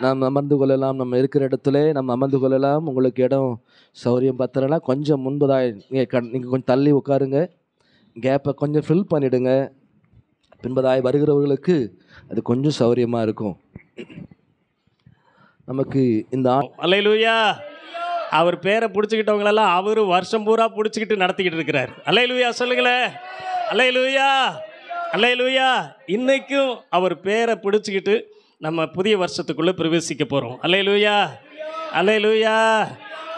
நாம் அமர்ந்து கொள்ளலாம். நம்ம இருக்கிற இடத்துல நம்ம அமர்ந்து கொள்ளலாம். உங்களுக்கு இடம் சௌரியம் பத்திரம்னா கொஞ்சம் முன்பதாய் நீங்கள் கண் நீங்கள் கொஞ்சம் தள்ளி உட்காருங்க. கேப்பை கொஞ்சம் ஃபில் பண்ணிவிடுங்க பின்பதாய் வருகிறவர்களுக்கு அது கொஞ்சம் சௌரியமாக இருக்கும். நமக்கு இந்த அலையலூயா அவர் பேரை பிடிச்சிக்கிட்டவங்களெல்லாம் அவர் வருஷம் பூரா பிடிச்சிக்கிட்டு நடத்திக்கிட்டு இருக்கிறார். அலையலூயா சொல்லுங்களேன் அலையலூயா அலையலூயா இன்னைக்கும் அவர் பேரை பிடிச்சிக்கிட்டு நம்ம புதிய வருஷத்துக்குள்ளே பிரவேசிக்க போகிறோம் அலையலூயா அலையலூயா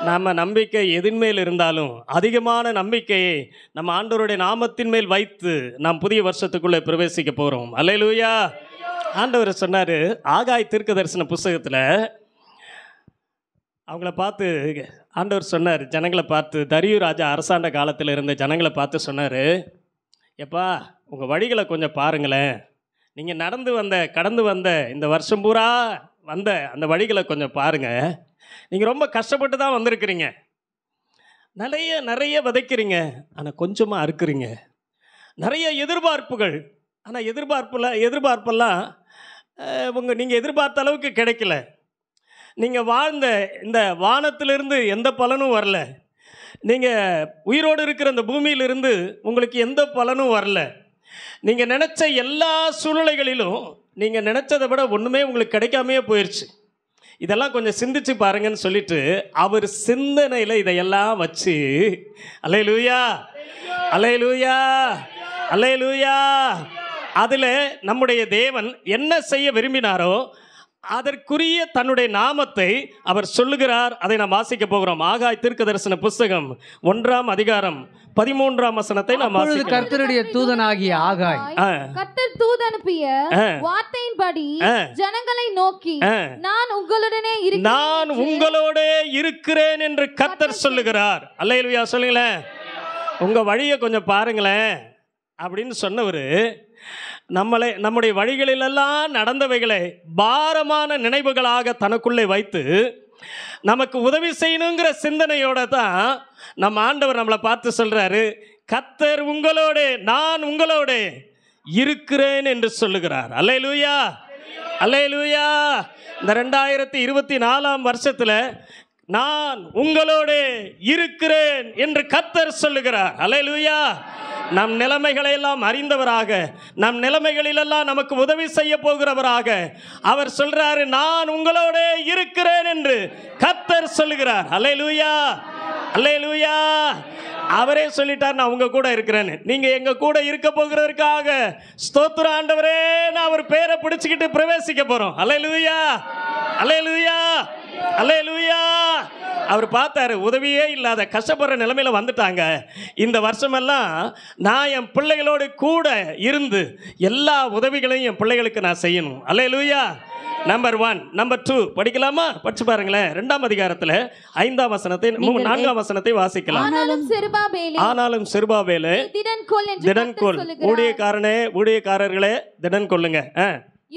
நம்ம நம்பிக்கை எதின் மேல் இருந்தாலும் அதிகமான நம்பிக்கையை நம்ம ஆண்டவருடைய நாமத்தின் மேல் வைத்து நாம் புதிய வருஷத்துக்குள்ளே பிரவேசிக்க போகிறோம் அலையலூயா ஆண்டவர் சொன்னார் ஆகாய் தீர்க்க தரிசன புஸ்தகத்தில் அவங்கள பார்த்து ஆண்டவர் சொன்னார் ஜனங்களை பார்த்து தரியு ராஜா அரசாண்ட காலத்தில் இருந்த ஜனங்களை பார்த்து சொன்னார் எப்பா உங்கள் வழிகளை கொஞ்சம் பாருங்களேன். நீங்கள் நடந்து வந்த கடந்து வந்த இந்த வருஷம் பூரா வந்த அந்த வழிகளை கொஞ்சம் பாருங்கள் நீங்கள் ரொம்ப கஷ்டப்பட்டு தான் வந்திருக்கிறீங்க. நிறைய நிறைய விதைக்கிறீங்க ஆனால் கொஞ்சமாக அறுக்குறீங்க. நிறைய எதிர்பார்ப்புகள் ஆனால் எதிர்பார்ப்பில் எதிர்பார்ப்பெல்லாம் உங்கள் நீங்கள் எதிர்பார்த்த அளவுக்கு கிடைக்கல. நீங்கள் வாழ்ந்த இந்த வானத்திலிருந்து எந்த பலனும் வரல. நீங்கள் உயிரோடு இருக்கிற இந்த பூமியிலிருந்து உங்களுக்கு எந்த பலனும் வரல. நீங்கள் நினச்ச எல்லா சூழ்நிலைகளிலும் நீங்கள் நினச்சதை விட ஒன்றுமே உங்களுக்கு கிடைக்காமையே போயிடுச்சு இதெல்லாம் கொஞ்சம் சிந்திச்சு பாருங்கன்னு சொல்லிட்டு அவர் சிந்தனையில் இதையெல்லாம் வச்சு அலை லூயா அலை லூயா அலை லூயா அதில் நம்முடைய தேவன் என்ன செய்ய விரும்பினாரோ அதற்குரிய தன்னுடைய நாமத்தை அவர் சொல்லுகிறார். அதை நாம் வாசிக்க போகிறோம். ஆகாய் தீர்க்க தரிசன புஸ்தகம் ஒன்றாம் அதிகாரம் பதிமூன்றாம் வசனத்தை நாம் கர்த்தருடைய தூதனாகிய ஆகாய். ஆ, கர்த்தர் தூதனுப்பிய ஆ. வார்த்தையின்படி. ஜனங்களை நோக்கி. நான் உங்களுடனே இருக்கிறேன் நான் உங்களோட இருக்கிறேன் என்று கர்த்தர் சொல்லுகிறார். அல்லையா சொல்லுங்களேன். உங்க வழியை கொஞ்சம் பாருங்களேன். அப்படின்னு சொன்னவர் நம்மளை நம்முடைய வழிகளிலெல்லாம் நடந்தவைகளை பாரமான நினைவுகளாக தனக்குள்ளே வைத்து நமக்கு உதவி செய்யணுங்கிற சிந்தனையோட தான் நம்ம ஆண்டவர் நம்மளை பார்த்து சொல்கிறாரு கத்தர் உங்களோட நான் உங்களோட இருக்கிறேன் என்று சொல்லுகிறார். அல்லே லூயா அல்லே லூயா இந்த ரெண்டாயிரத்தி இருபத்தி நாலாம் வருஷத்தில் நான் உங்களோட இருக்கிறேன் என்று கத்தர் சொல்லுகிறார். அல்லேலூயா நம் நிலைமைகளை எல்லாம் அறிந்தவராக நம் நிலைமைகளிலெல்லாம் நமக்கு உதவி செய்ய போகிறவராக அவர் சொல்றாரு நான் உங்களோட இருக்கிறேன் என்று கத்தர் சொல்லுகிறார். அல்லேலூயா அல்லேலூயா அவரே சொல்லிட்டார் நான் உங்க கூட இருக்கிறேன்னு. நீங்க எங்க கூட இருக்க போகிறதற்காக ஸ்தோத்திர ஆண்டவரே நான் அவர் பேரை பிடிச்சுக்கிட்டு பிரவேசிக்க போறோம். அலை லூயா அல்லேலூயா அவர் பார்த்தாரு உதவியே இல்லாத கஷ்டப்படுற நிலைமையில வந்துட்டாங்க. இந்த வருஷமெல்லாம் நான் என் பிள்ளைகளோடு கூட இருந்து எல்லா உதவிகளையும் என் பிள்ளைகளுக்கு நான் செய்யணும். Hallelujah number one number two படிக்கலாமா? படிச்சு பாருங்களேன். ரெண்டாம் அதிகாரத்துல ஐந்தாம் வசனத்தை நான்காம் வசனத்தை வாசிக்கலாம். ஆனாலும் சிறுபாவேலு திடன் கொள் என்று திடன் கர்த்தர் கொள் சொல்லுகிறார். ஊழியக்காரனே ஊழியக்காரர்களே திடன் கொள்ளுங்க.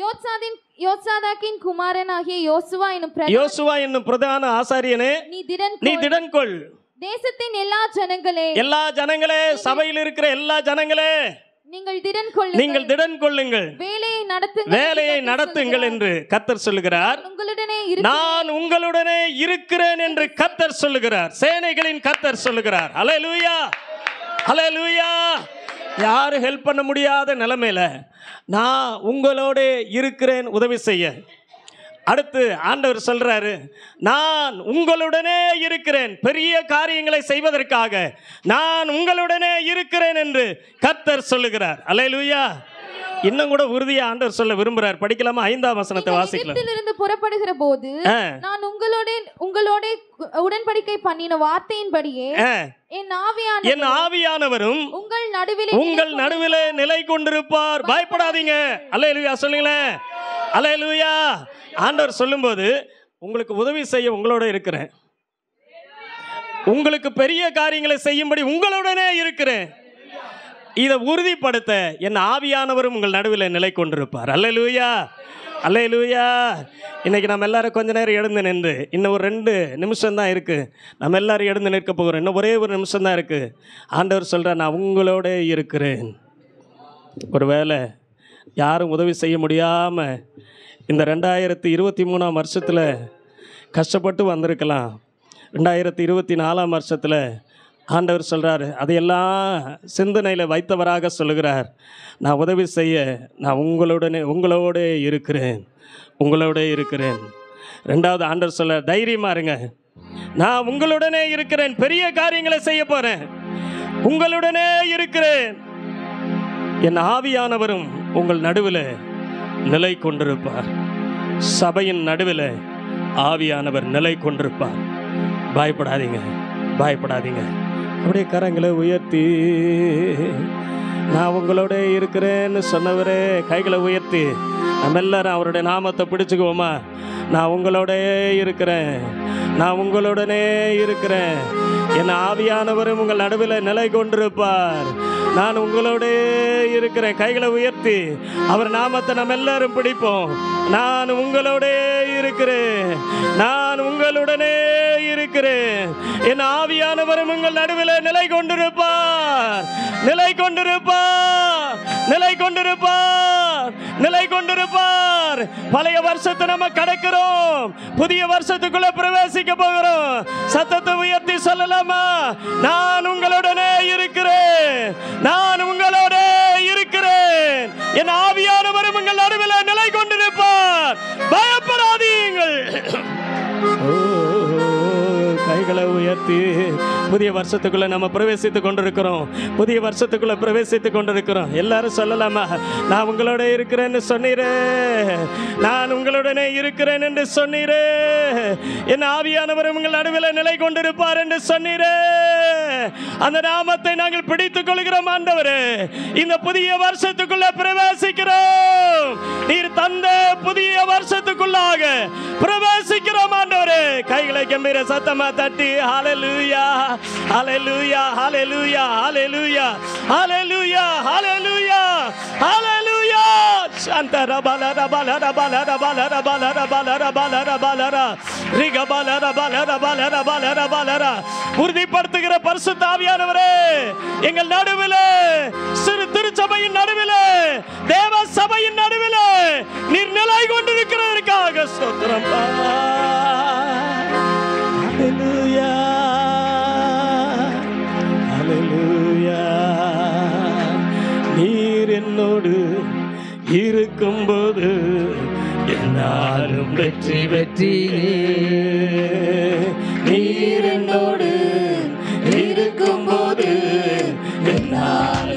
யோத்சாதின் யோத்சாதாக்கின் குமாரனாகிய யோசுவா பிரதான யோசுவா என்னும் பிரதான ஆசாரியனே நீ திடன் நீ. திடன் கொள் தேசத்தின் எல்லா ஜனங்களே. எல்லா ஜனங்களே சபையில் இருக்கிற எல்லா ஜனங்களே. நீங்கள் திடன் கொள் நீங்கள் திடன் கொள்ளுங்கள் வேலையை நடத்துங்கள் வேலையை நடத்துங்கள். என்று கத்தர் சொல்லுகிறார். உங்களுடனே நான் உங்களுடனே இருக்கிறேன் என்று கத்தர் சொல்லுகிறார். சேனைகளின் கத்தர் சொல்லுகிறார். அலையலூயா அலையலூயா யாரும் ஹெல்ப் பண்ண முடியாத நிலைமையில நான் உங்களோட இருக்கிறேன் உதவி செய்ய. அடுத்து ஆண்டவர் சொல்றாரு நான் உங்களுடனே இருக்கிறேன். பெரிய காரியங்களை செய்வதற்காக நான் உங்களுடனே இருக்கிறேன் என்று கத்தர் சொல்லுகிறார். அலையலூயா இன்னும் கூட உறுதியா ஆண்டவர் சொல்ல விரும்புறார். படிக்கலாமா? ஐந்தாம் வசனத்தை வாசிக்கலாம். எகிப்திலிருந்து புறப்படுகிற போது. நான் உங்களோட உங்களோட உடன்படிக்கை பண்ணின வார்த்தையின்படியே என் ஆவியான என் ஆவியானவரும் உங்கள் நடுவிலே உங்கள் நடுவிலே நிலை கொண்டிருப்பார். பயப்படாதீங்க. அல்லேலூயா சொல்லுங்களேன். அல்லேலூயா. ஆண்டவர் சொல்லும்போது உங்களுக்கு உதவி செய்ய உங்களோட இருக்கிறேன். உங்களுக்கு பெரிய காரியங்களை செய்யும்படி உங்களுடனே இருக்கிறேன். இதை உறுதிப்படுத்த என் ஆவியானவரும் உங்கள் நடுவில் நிலை கொண்டிருப்பார். அல்ல லூயா அல்ல லூயா இன்னைக்கு நம்ம எல்லாரும் கொஞ்ச நேரம் எழுந்து நின்று இன்னும் ஒரு ரெண்டு நிமிஷம் தான் இருக்குது நம்ம எல்லாரும் எழுந்து நிற்க போகிறோம். இன்னும் ஒரே ஒரு நிமிஷம் தான் இருக்குது ஆண்டவர் சொல்கிறார் நான் உங்களோட இருக்கிறேன். ஒருவேளை யாரும் உதவி செய்ய முடியாமல் இந்த ரெண்டாயிரத்தி இருபத்தி மூணாம் வருஷத்தில் கஷ்டப்பட்டு வந்திருக்கலாம். ரெண்டாயிரத்தி இருபத்தி நாலாம் வருஷத்தில் ஆண்டவர் சொல்கிறார் அதையெல்லாம் சிந்தனையில் வைத்தவராக சொல்லுகிறார். நான் உதவி செய்ய நான் உங்களுடனே உங்களோடே இருக்கிறேன் உங்களோட இருக்கிறேன். ரெண்டாவது ஆண்டவர் சொல்ல தைரியமாக இருங்க. நான் உங்களுடனே இருக்கிறேன் பெரிய காரியங்களை செய்ய போகிறேன் உங்களுடனே இருக்கிறேன். என் ஆவியானவரும் உங்கள் நடுவில் நிலை கொண்டிருப்பார். சபையின் நடுவில் ஆவியானவர் நிலை கொண்டிருப்பார். பயப்படாதீங்க பயப்படாதீங்க. அப்படியே கரங்களை உயர்த்தி நான் உங்களோட இருக்கிறேன்னு சொன்னவரே கைகளை உயர்த்தி நம்ம எல்லாரும் அவருடைய நாமத்தை பிடிச்சுக்குவோமா? நான் உங்களோட இருக்கிறேன். நான் உங்களுடனே இருக்கிறேன். என் ஆவியானவரும் உங்கள் நடுவில் நிலை கொண்டிருப்பார். நான் உங்களோட இருக்கிறேன். கைகளை உயர்த்தி அவர் நாமத்தை நம்ம எல்லாரும் பிடிப்போம். நான் உங்களோட இருக்கிறேன். நான் உங்களுடனே இருக்கிறேன். என் ஆவியானவரும் உங்கள் நடுவில் நிலை கொண்டிருப்பார். நிலை கொண்டிருப்பார். நிலை கொண்டிருப்பார் நிலை கொண்டிருப்பார் பழைய வருஷத்தை நம்ம கடக்கிறோம். புதிய வருஷத்துக்குள்ள பிரவேசிக்க போகிறோம். சத்தத்தை உயர்த்தி சொல்லலாமா? நான் உங்களுடனே இருக்கிறேன். நான் உங்களோட இருக்கிறேன். என் ஆவியானவரும் உங்கள் நடுவில் நிலை கொண்டிருப்பார் பயப்படாதீங்கள் கைகளை உயர்த்தி புதிய வருஷத்துக்குள்ள நம்ம பிரவேசித்துக் கொண்டிருக்கிறோம். புதிய வருஷத்துக்குள்ள பிரவேசித்துக் கொண்டிருக்கிறோம். எல்லாரும் சொல்லலாமா? நான் உங்களோட இருக்கிறேன்னு சொன்னீரே. நான் உங்களுடனே இருக்கிறேன் என்று சொன்னீரே. என் ஆவியானவர் உங்கள் நடுவில் நிலை கொண்டிருப்பார் என்று சொன்னீரே. அந்த நாமத்தை நாங்கள் பிடித்துக் கொள்கிறோம் ஆண்டவரே. இந்த புதிய வருஷத்துக்குள்ள பிரவேசிக்கிறோம். நீர் தந்த புதிய வருஷத்துக்குள்ளாக பிரவேசிக்கிறோம் ஆண்டவரே. கைகளை கம்பீர சத்தமா தட்டி ஹalleluya ஹalleluya ஹalleluya ஹalleluya ஹalleluya ஹalleluya ஹalleluya சாந்த ரபல ரபல ரபல ரபல ரபல ரபல ரபல ரபல ர ரிகபல ரபல ரபல ரபல ரபல ர உறுதிப்படுத்துகிற பரிசுத்த ஆவியானவரே எங்கள் நடுவிலே சிறு திருச்சபையின் நடுவிலே தேவ சபையின் நடுவிலே நீர் நிலை கொண்டிருக்கிறதற்காக சோத்திரம் ஹalleluya நீர் என்னோடு இருக்கும்போது என்னாலும் வெற்றி வெற்றி நீர் என்னோடு இருக்கும்போது என்னாலும்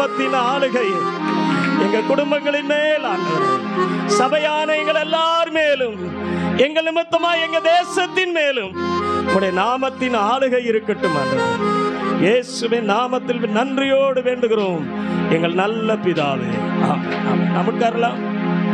நாமத்தின் ஆளுகை. எங்க குடும்பங்களின் மேல் சபையான எங்கள் எல்லார் மேலும் எங்கள் நிமித்தமா எங்க தேசத்தின் மேலும் உடைய நாமத்தின் ஆளுகை இருக்கட்டும் இயேசுவின் நாமத்தில் நன்றியோடு வேண்டுகிறோம். எங்கள் நல்ல பிதாவே. நமக்கு அருளாம்